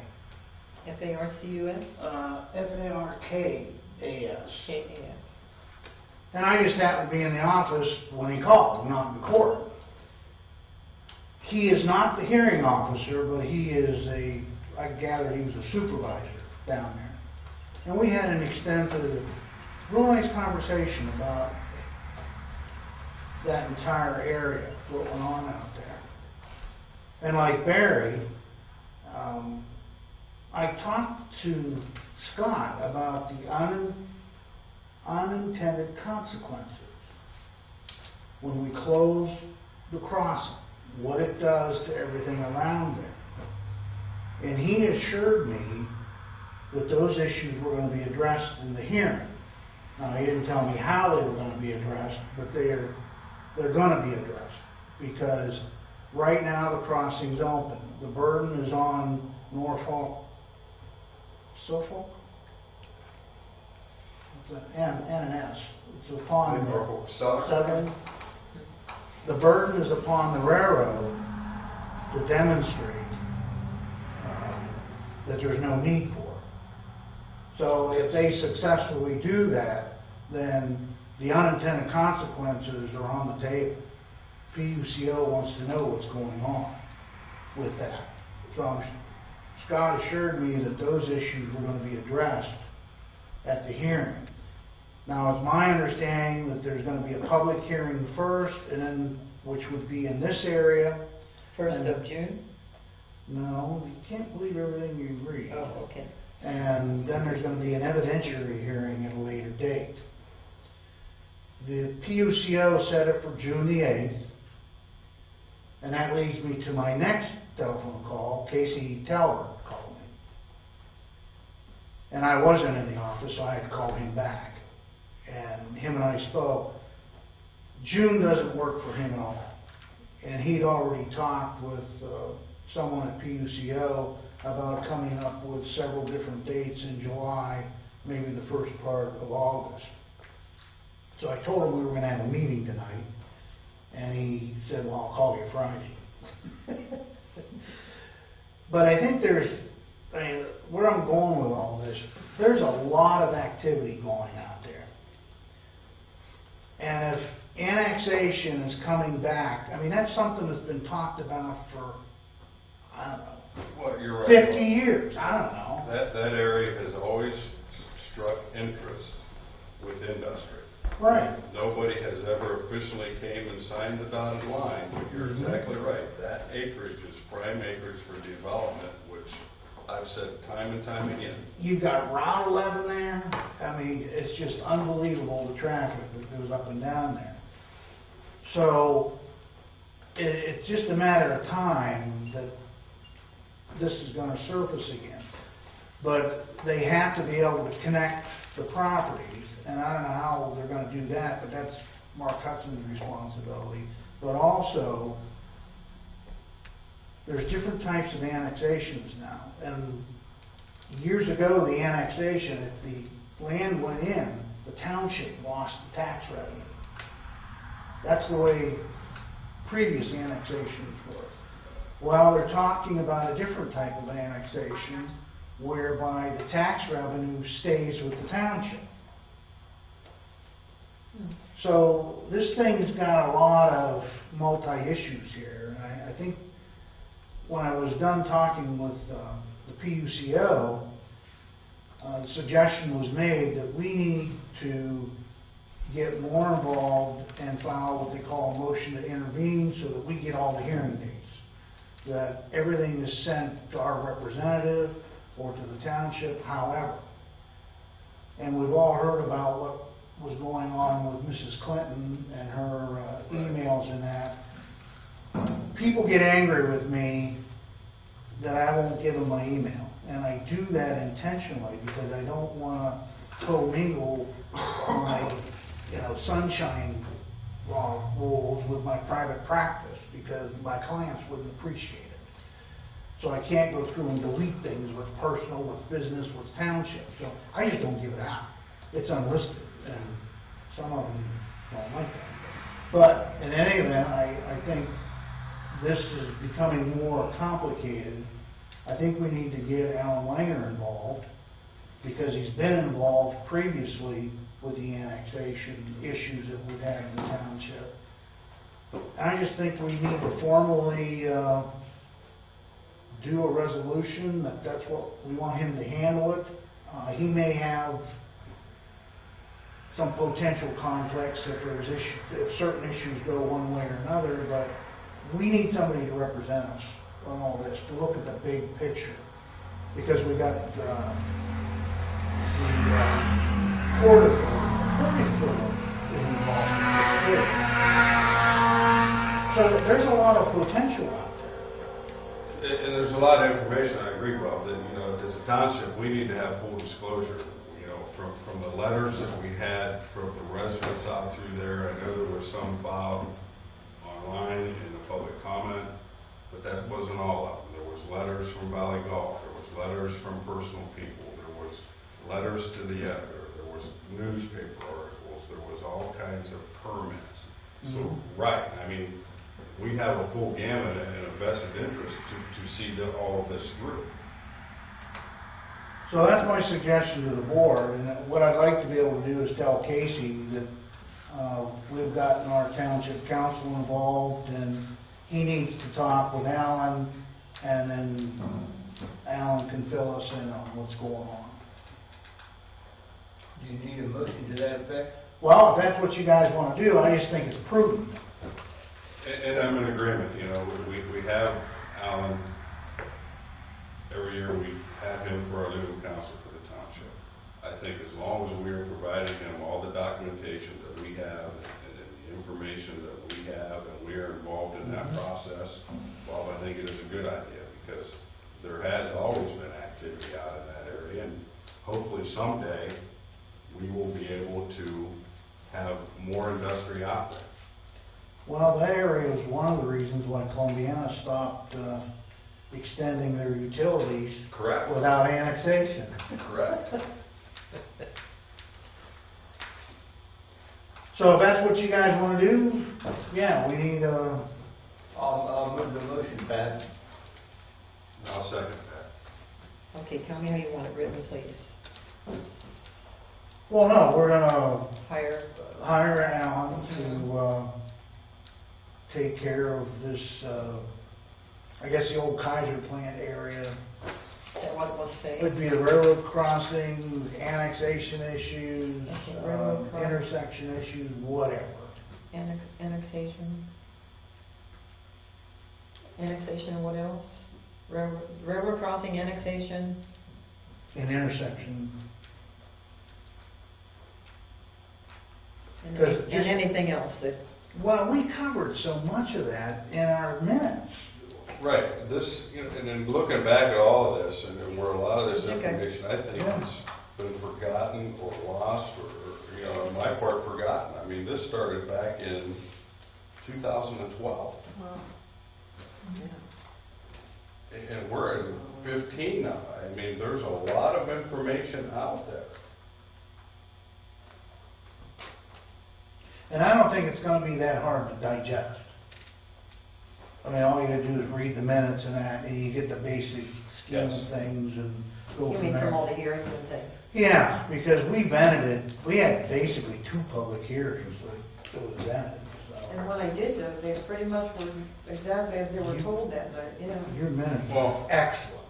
F-A-R-C-U-S? Uh, F-A-R-K-A-S. K-A-S. And I just happened to be in the office when he called, not in court. He is not the hearing officer, but he is a, I gather he was a supervisor down there. And we had an extensive, real nice conversation about that entire area, what went on out there. And like Barry, um, I talked to Scott about the un- unintended consequences when we close the crossing, what it does to everything around there. And he assured me that those issues were going to be addressed in the hearing. Now, he didn't tell me how they were going to be addressed, but they're, they're going to be addressed. Because right now, the crossing's open. The burden is on Norfolk, Suffolk? It's an N, N and S. It's upon. Norfolk Southern. Southern. The burden is upon the railroad to demonstrate um, that there's no need for it. So if they successfully do that, then the unintended consequences are on the table. PUCO wants to know what's going on with that. So Scott assured me that those issues were going to be addressed at the hearing. Now, it's my understanding that there's going to be a public hearing first, and then, which would be in this area. First of June? No, you can't believe everything you read. Oh, okay. And then there's going to be an evidentiary hearing at a later date. The PUCO set it for June the 8th, and that leads me to my next telephone call. Casey Talbot called me. And I wasn't in the office, so I had to call him back. And him and I spoke. June doesn't work for him at all. And he'd already talked with uh, someone at PUCO about coming up with several different dates in July, maybe the first part of August. So I told him we were going to have a meeting tonight, and he said, well, I'll call you Friday. But I think there's, I mean, where I'm going with all this, there's a lot of activity going there. And if annexation is coming back, I mean, that's something that's been talked about for, I don't know, Well, you're right. 50 years, I don't know. That, that area has always struck interest with industry. Right. Nobody has ever officially came and signed the dotted line, but you're Mhm. exactly right. That acreage is prime acreage for development, I've said time and time again. You've got Route 11 there, I mean, it's just unbelievable the traffic that goes up and down there. So, it, it's just a matter of time that this is gonna surface again. But they have to be able to connect the properties, and I don't know how they're gonna do that, but that's Mark Hudson's responsibility. But also, there's different types of annexations now, and years ago, the annexation, if the land went in, the township lost the tax revenue. That's the way previous annexations were. Well, they're talking about a different type of annexation whereby the tax revenue stays with the township. So this thing's got a lot of multi-issues here, and I, I think when I was done talking with uh, the PUCO, uh, the suggestion was made that we need to get more involved and file what they call a motion to intervene so that we get all the hearing dates. That everything is sent to our representative or to the township, however. And we've all heard about what was going on with Mrs. Clinton and her uh, emails and that. People get angry with me that I won't give them my email. And I do that intentionally because I don't want to commingle my, you know, sunshine law rules with my private practice because my clients wouldn't appreciate it. So I can't go through and delete things with personal, with business, with township. So I just don't give it out. It's unlisted and some of them don't like that. But in any event, I, I think this is becoming more complicated. I think we need to get Alan Langer involved because he's been involved previously with the annexation issues that we've had in the township. I just think we need to formally uh, do a resolution that that's what we want him to handle it. Uh, He may have some potential conflicts if there's issue, if certain issues go one way or another, but we need somebody to represent us on all this, to look at the big picture. Because we got, uh, the uh, Port Authority, is involved in. So there's a lot of potential out there. And, and there's a lot of information, I agree, Bob, that, you know, as a township, we need to have full disclosure. You know, from, from the letters that we had from the residents out through there, I know there was some filed online in the public comment, but that wasn't all of them. There was letters from Valley Golf, there was letters from personal people, there was letters to the editor, there was newspaper articles, there was all kinds of permits. So, Mhm. right, I mean, we have a full gamut and a vested interest to, to see the, all of this through. So that's my suggestion to the board, and what I'd like to be able to do is tell Casey that uh, we've gotten our township counsel involved, and he needs to talk with Alan, and then Alan can fill us in on what's going on. Do you need a motion to that effect? Well, if that's what you guys want to do, I just think it's prudent. And, and I'm in agreement, you know, we, we have Alan, every year we have him for our legal counsel for the township. I think as long as we are providing them all the documentation that we have and the information that we have and we are involved in that process, Bob, I think it is a good idea because there has always been activity out in that area and hopefully someday we will be able to have more industry out there. Well, that area is one of the reasons why Columbiana stopped uh, extending their utilities Correct. without annexation. Correct. So if that's what you guys want to do, yeah, we need, uh, I'll, I'll move the motion, Pat. I'll second that. Okay, tell me how you want it written, please. well, no, we're gonna Hire, hire Alan to, uh, take care of this, uh, I guess the old Kaiser plant area. Is that what it? Would be the railroad crossing, annexation issues, Okay, um, crossing. intersection issues, whatever. Annex, annexation? Annexation and what else? Railroad, railroad crossing annexation? An intersection, And any- and anything else that, well, we covered so much of that in our minutes. Right, this, you know, and then looking back at all of this, and and where a lot of this Okay. information, I think, Yeah. has been forgotten or lost, or, or, you know, on my part, forgotten. I mean, this started back in 2012, Well, yeah. and- and we're in 15 now. I mean, there's a lot of information out there. And I don't think it's gonna be that hard to digest. I mean, all you gotta do is read the minutes and that, and you get the basic scheme of things and go you from mean from all the hearings and things? Yeah, because we vented it, we had basically two public hearings, but it was vented, And so. when I did those, they pretty much were exactly as they were told that night, you know. Your minutes Well- excellent.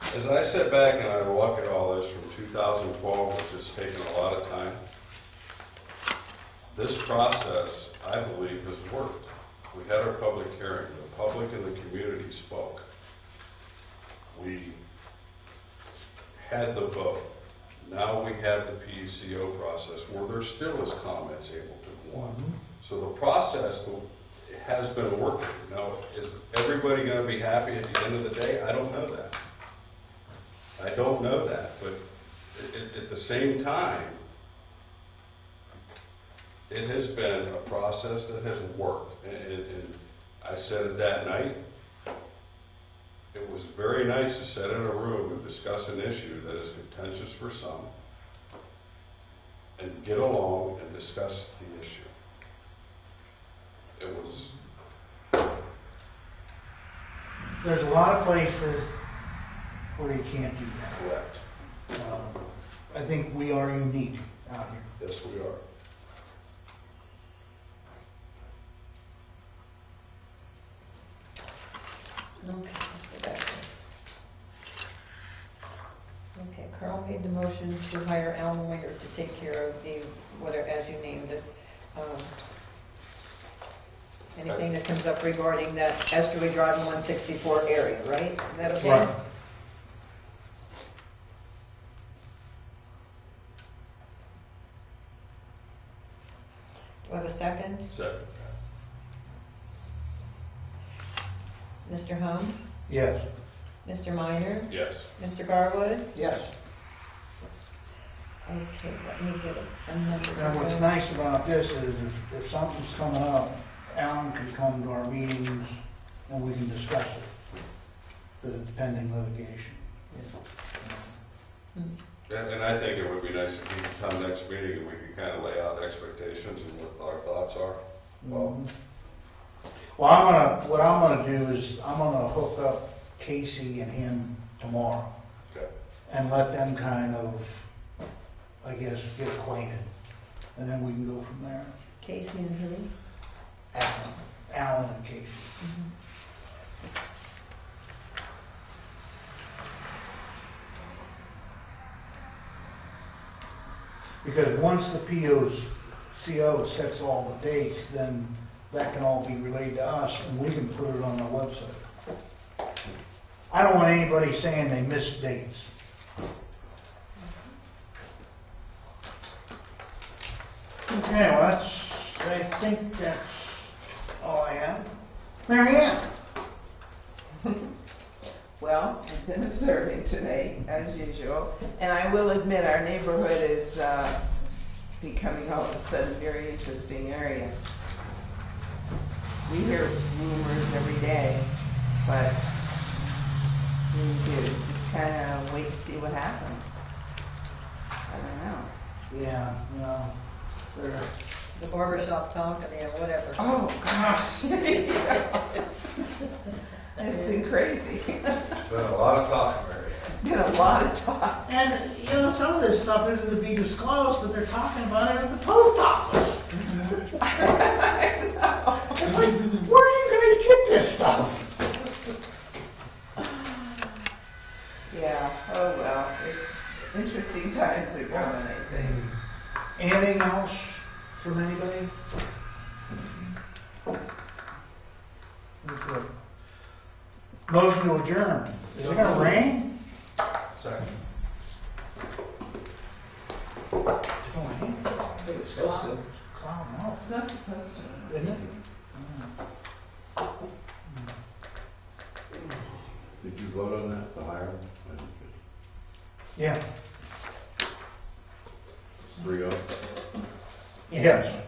As I sit back and I look at all this from 2012, which has taken a lot of time, this process, I believe, has worked. We had our public hearing, the public and the community spoke. We had the vote. Now we have the PUCO process where there still is comments able to go on. Mm-hmm. So the process has been working. Now, is everybody going to be happy at the end of the day? I don't know that. I don't know that, but at the same time, it has been a process that has worked. And, and- and I said it that night, it was very nice to sit in a room and discuss an issue that is contentious for some and get along and discuss the issue. It was, There's a lot of places where you can't do that. correct. Um, I think we are unique out here. Yes, we are. Okay. Okay, Carl made the motion to hire Al Moyer to take care of the, whatever, as you named it, um, anything that comes up regarding that Esterly Drive 164 area, right? Is that okay? Right. Do I have a second? Second. Mr. Holmes? Yes. Mr. Minor? Yes. Mr. Garwood? Yes. Okay, let me get a number. Now, what's nice about this is if, if something's coming up, Alan can come to our meetings and we can discuss it, the pending litigation. Hmm. And, and I think it would be nice if he could come next meeting and we could kind of lay out expectations and what our thoughts are. Well, Well, I'm gonna, what I'm gonna do is, I'm gonna hook up Casey and him tomorrow okay. and let them kind of, I guess, get acquainted. And then we can go from there. Casey and who? Alan, Alan and Casey. Mm-hmm. Because once the PO's, CO sets all the dates, then that can all be relayed to us and we can put it on the website. I don't want anybody saying they missed dates. Okay, well, that's, I think that's all I have. Mary Ann? Well, I've been observing today, as usual, and I will admit our neighborhood is uh, becoming all of a sudden a very interesting area. We hear rumors every day, but we do just kind of wait to see what happens. I don't know. Yeah, well, there, The barber shop talk and yeah, whatever. Oh, gosh. It's been crazy. Been a lot of talk, Mary. Been a lot of talk. and, you know, some of this stuff isn't to be disclosed, but they're talking about it at the post office. I know. It's like, where do you guys get this stuff? Yeah, oh well, it's interesting times are coming, I think. Anything else from anybody? Okay. Motion to adjourn. Is it gonna rain? Sorry. It's gonna rain. It's Cloud, cloud, no, not supposed to. isn't it? Did you vote on that, the hiring? Yeah. Three oh? Yes.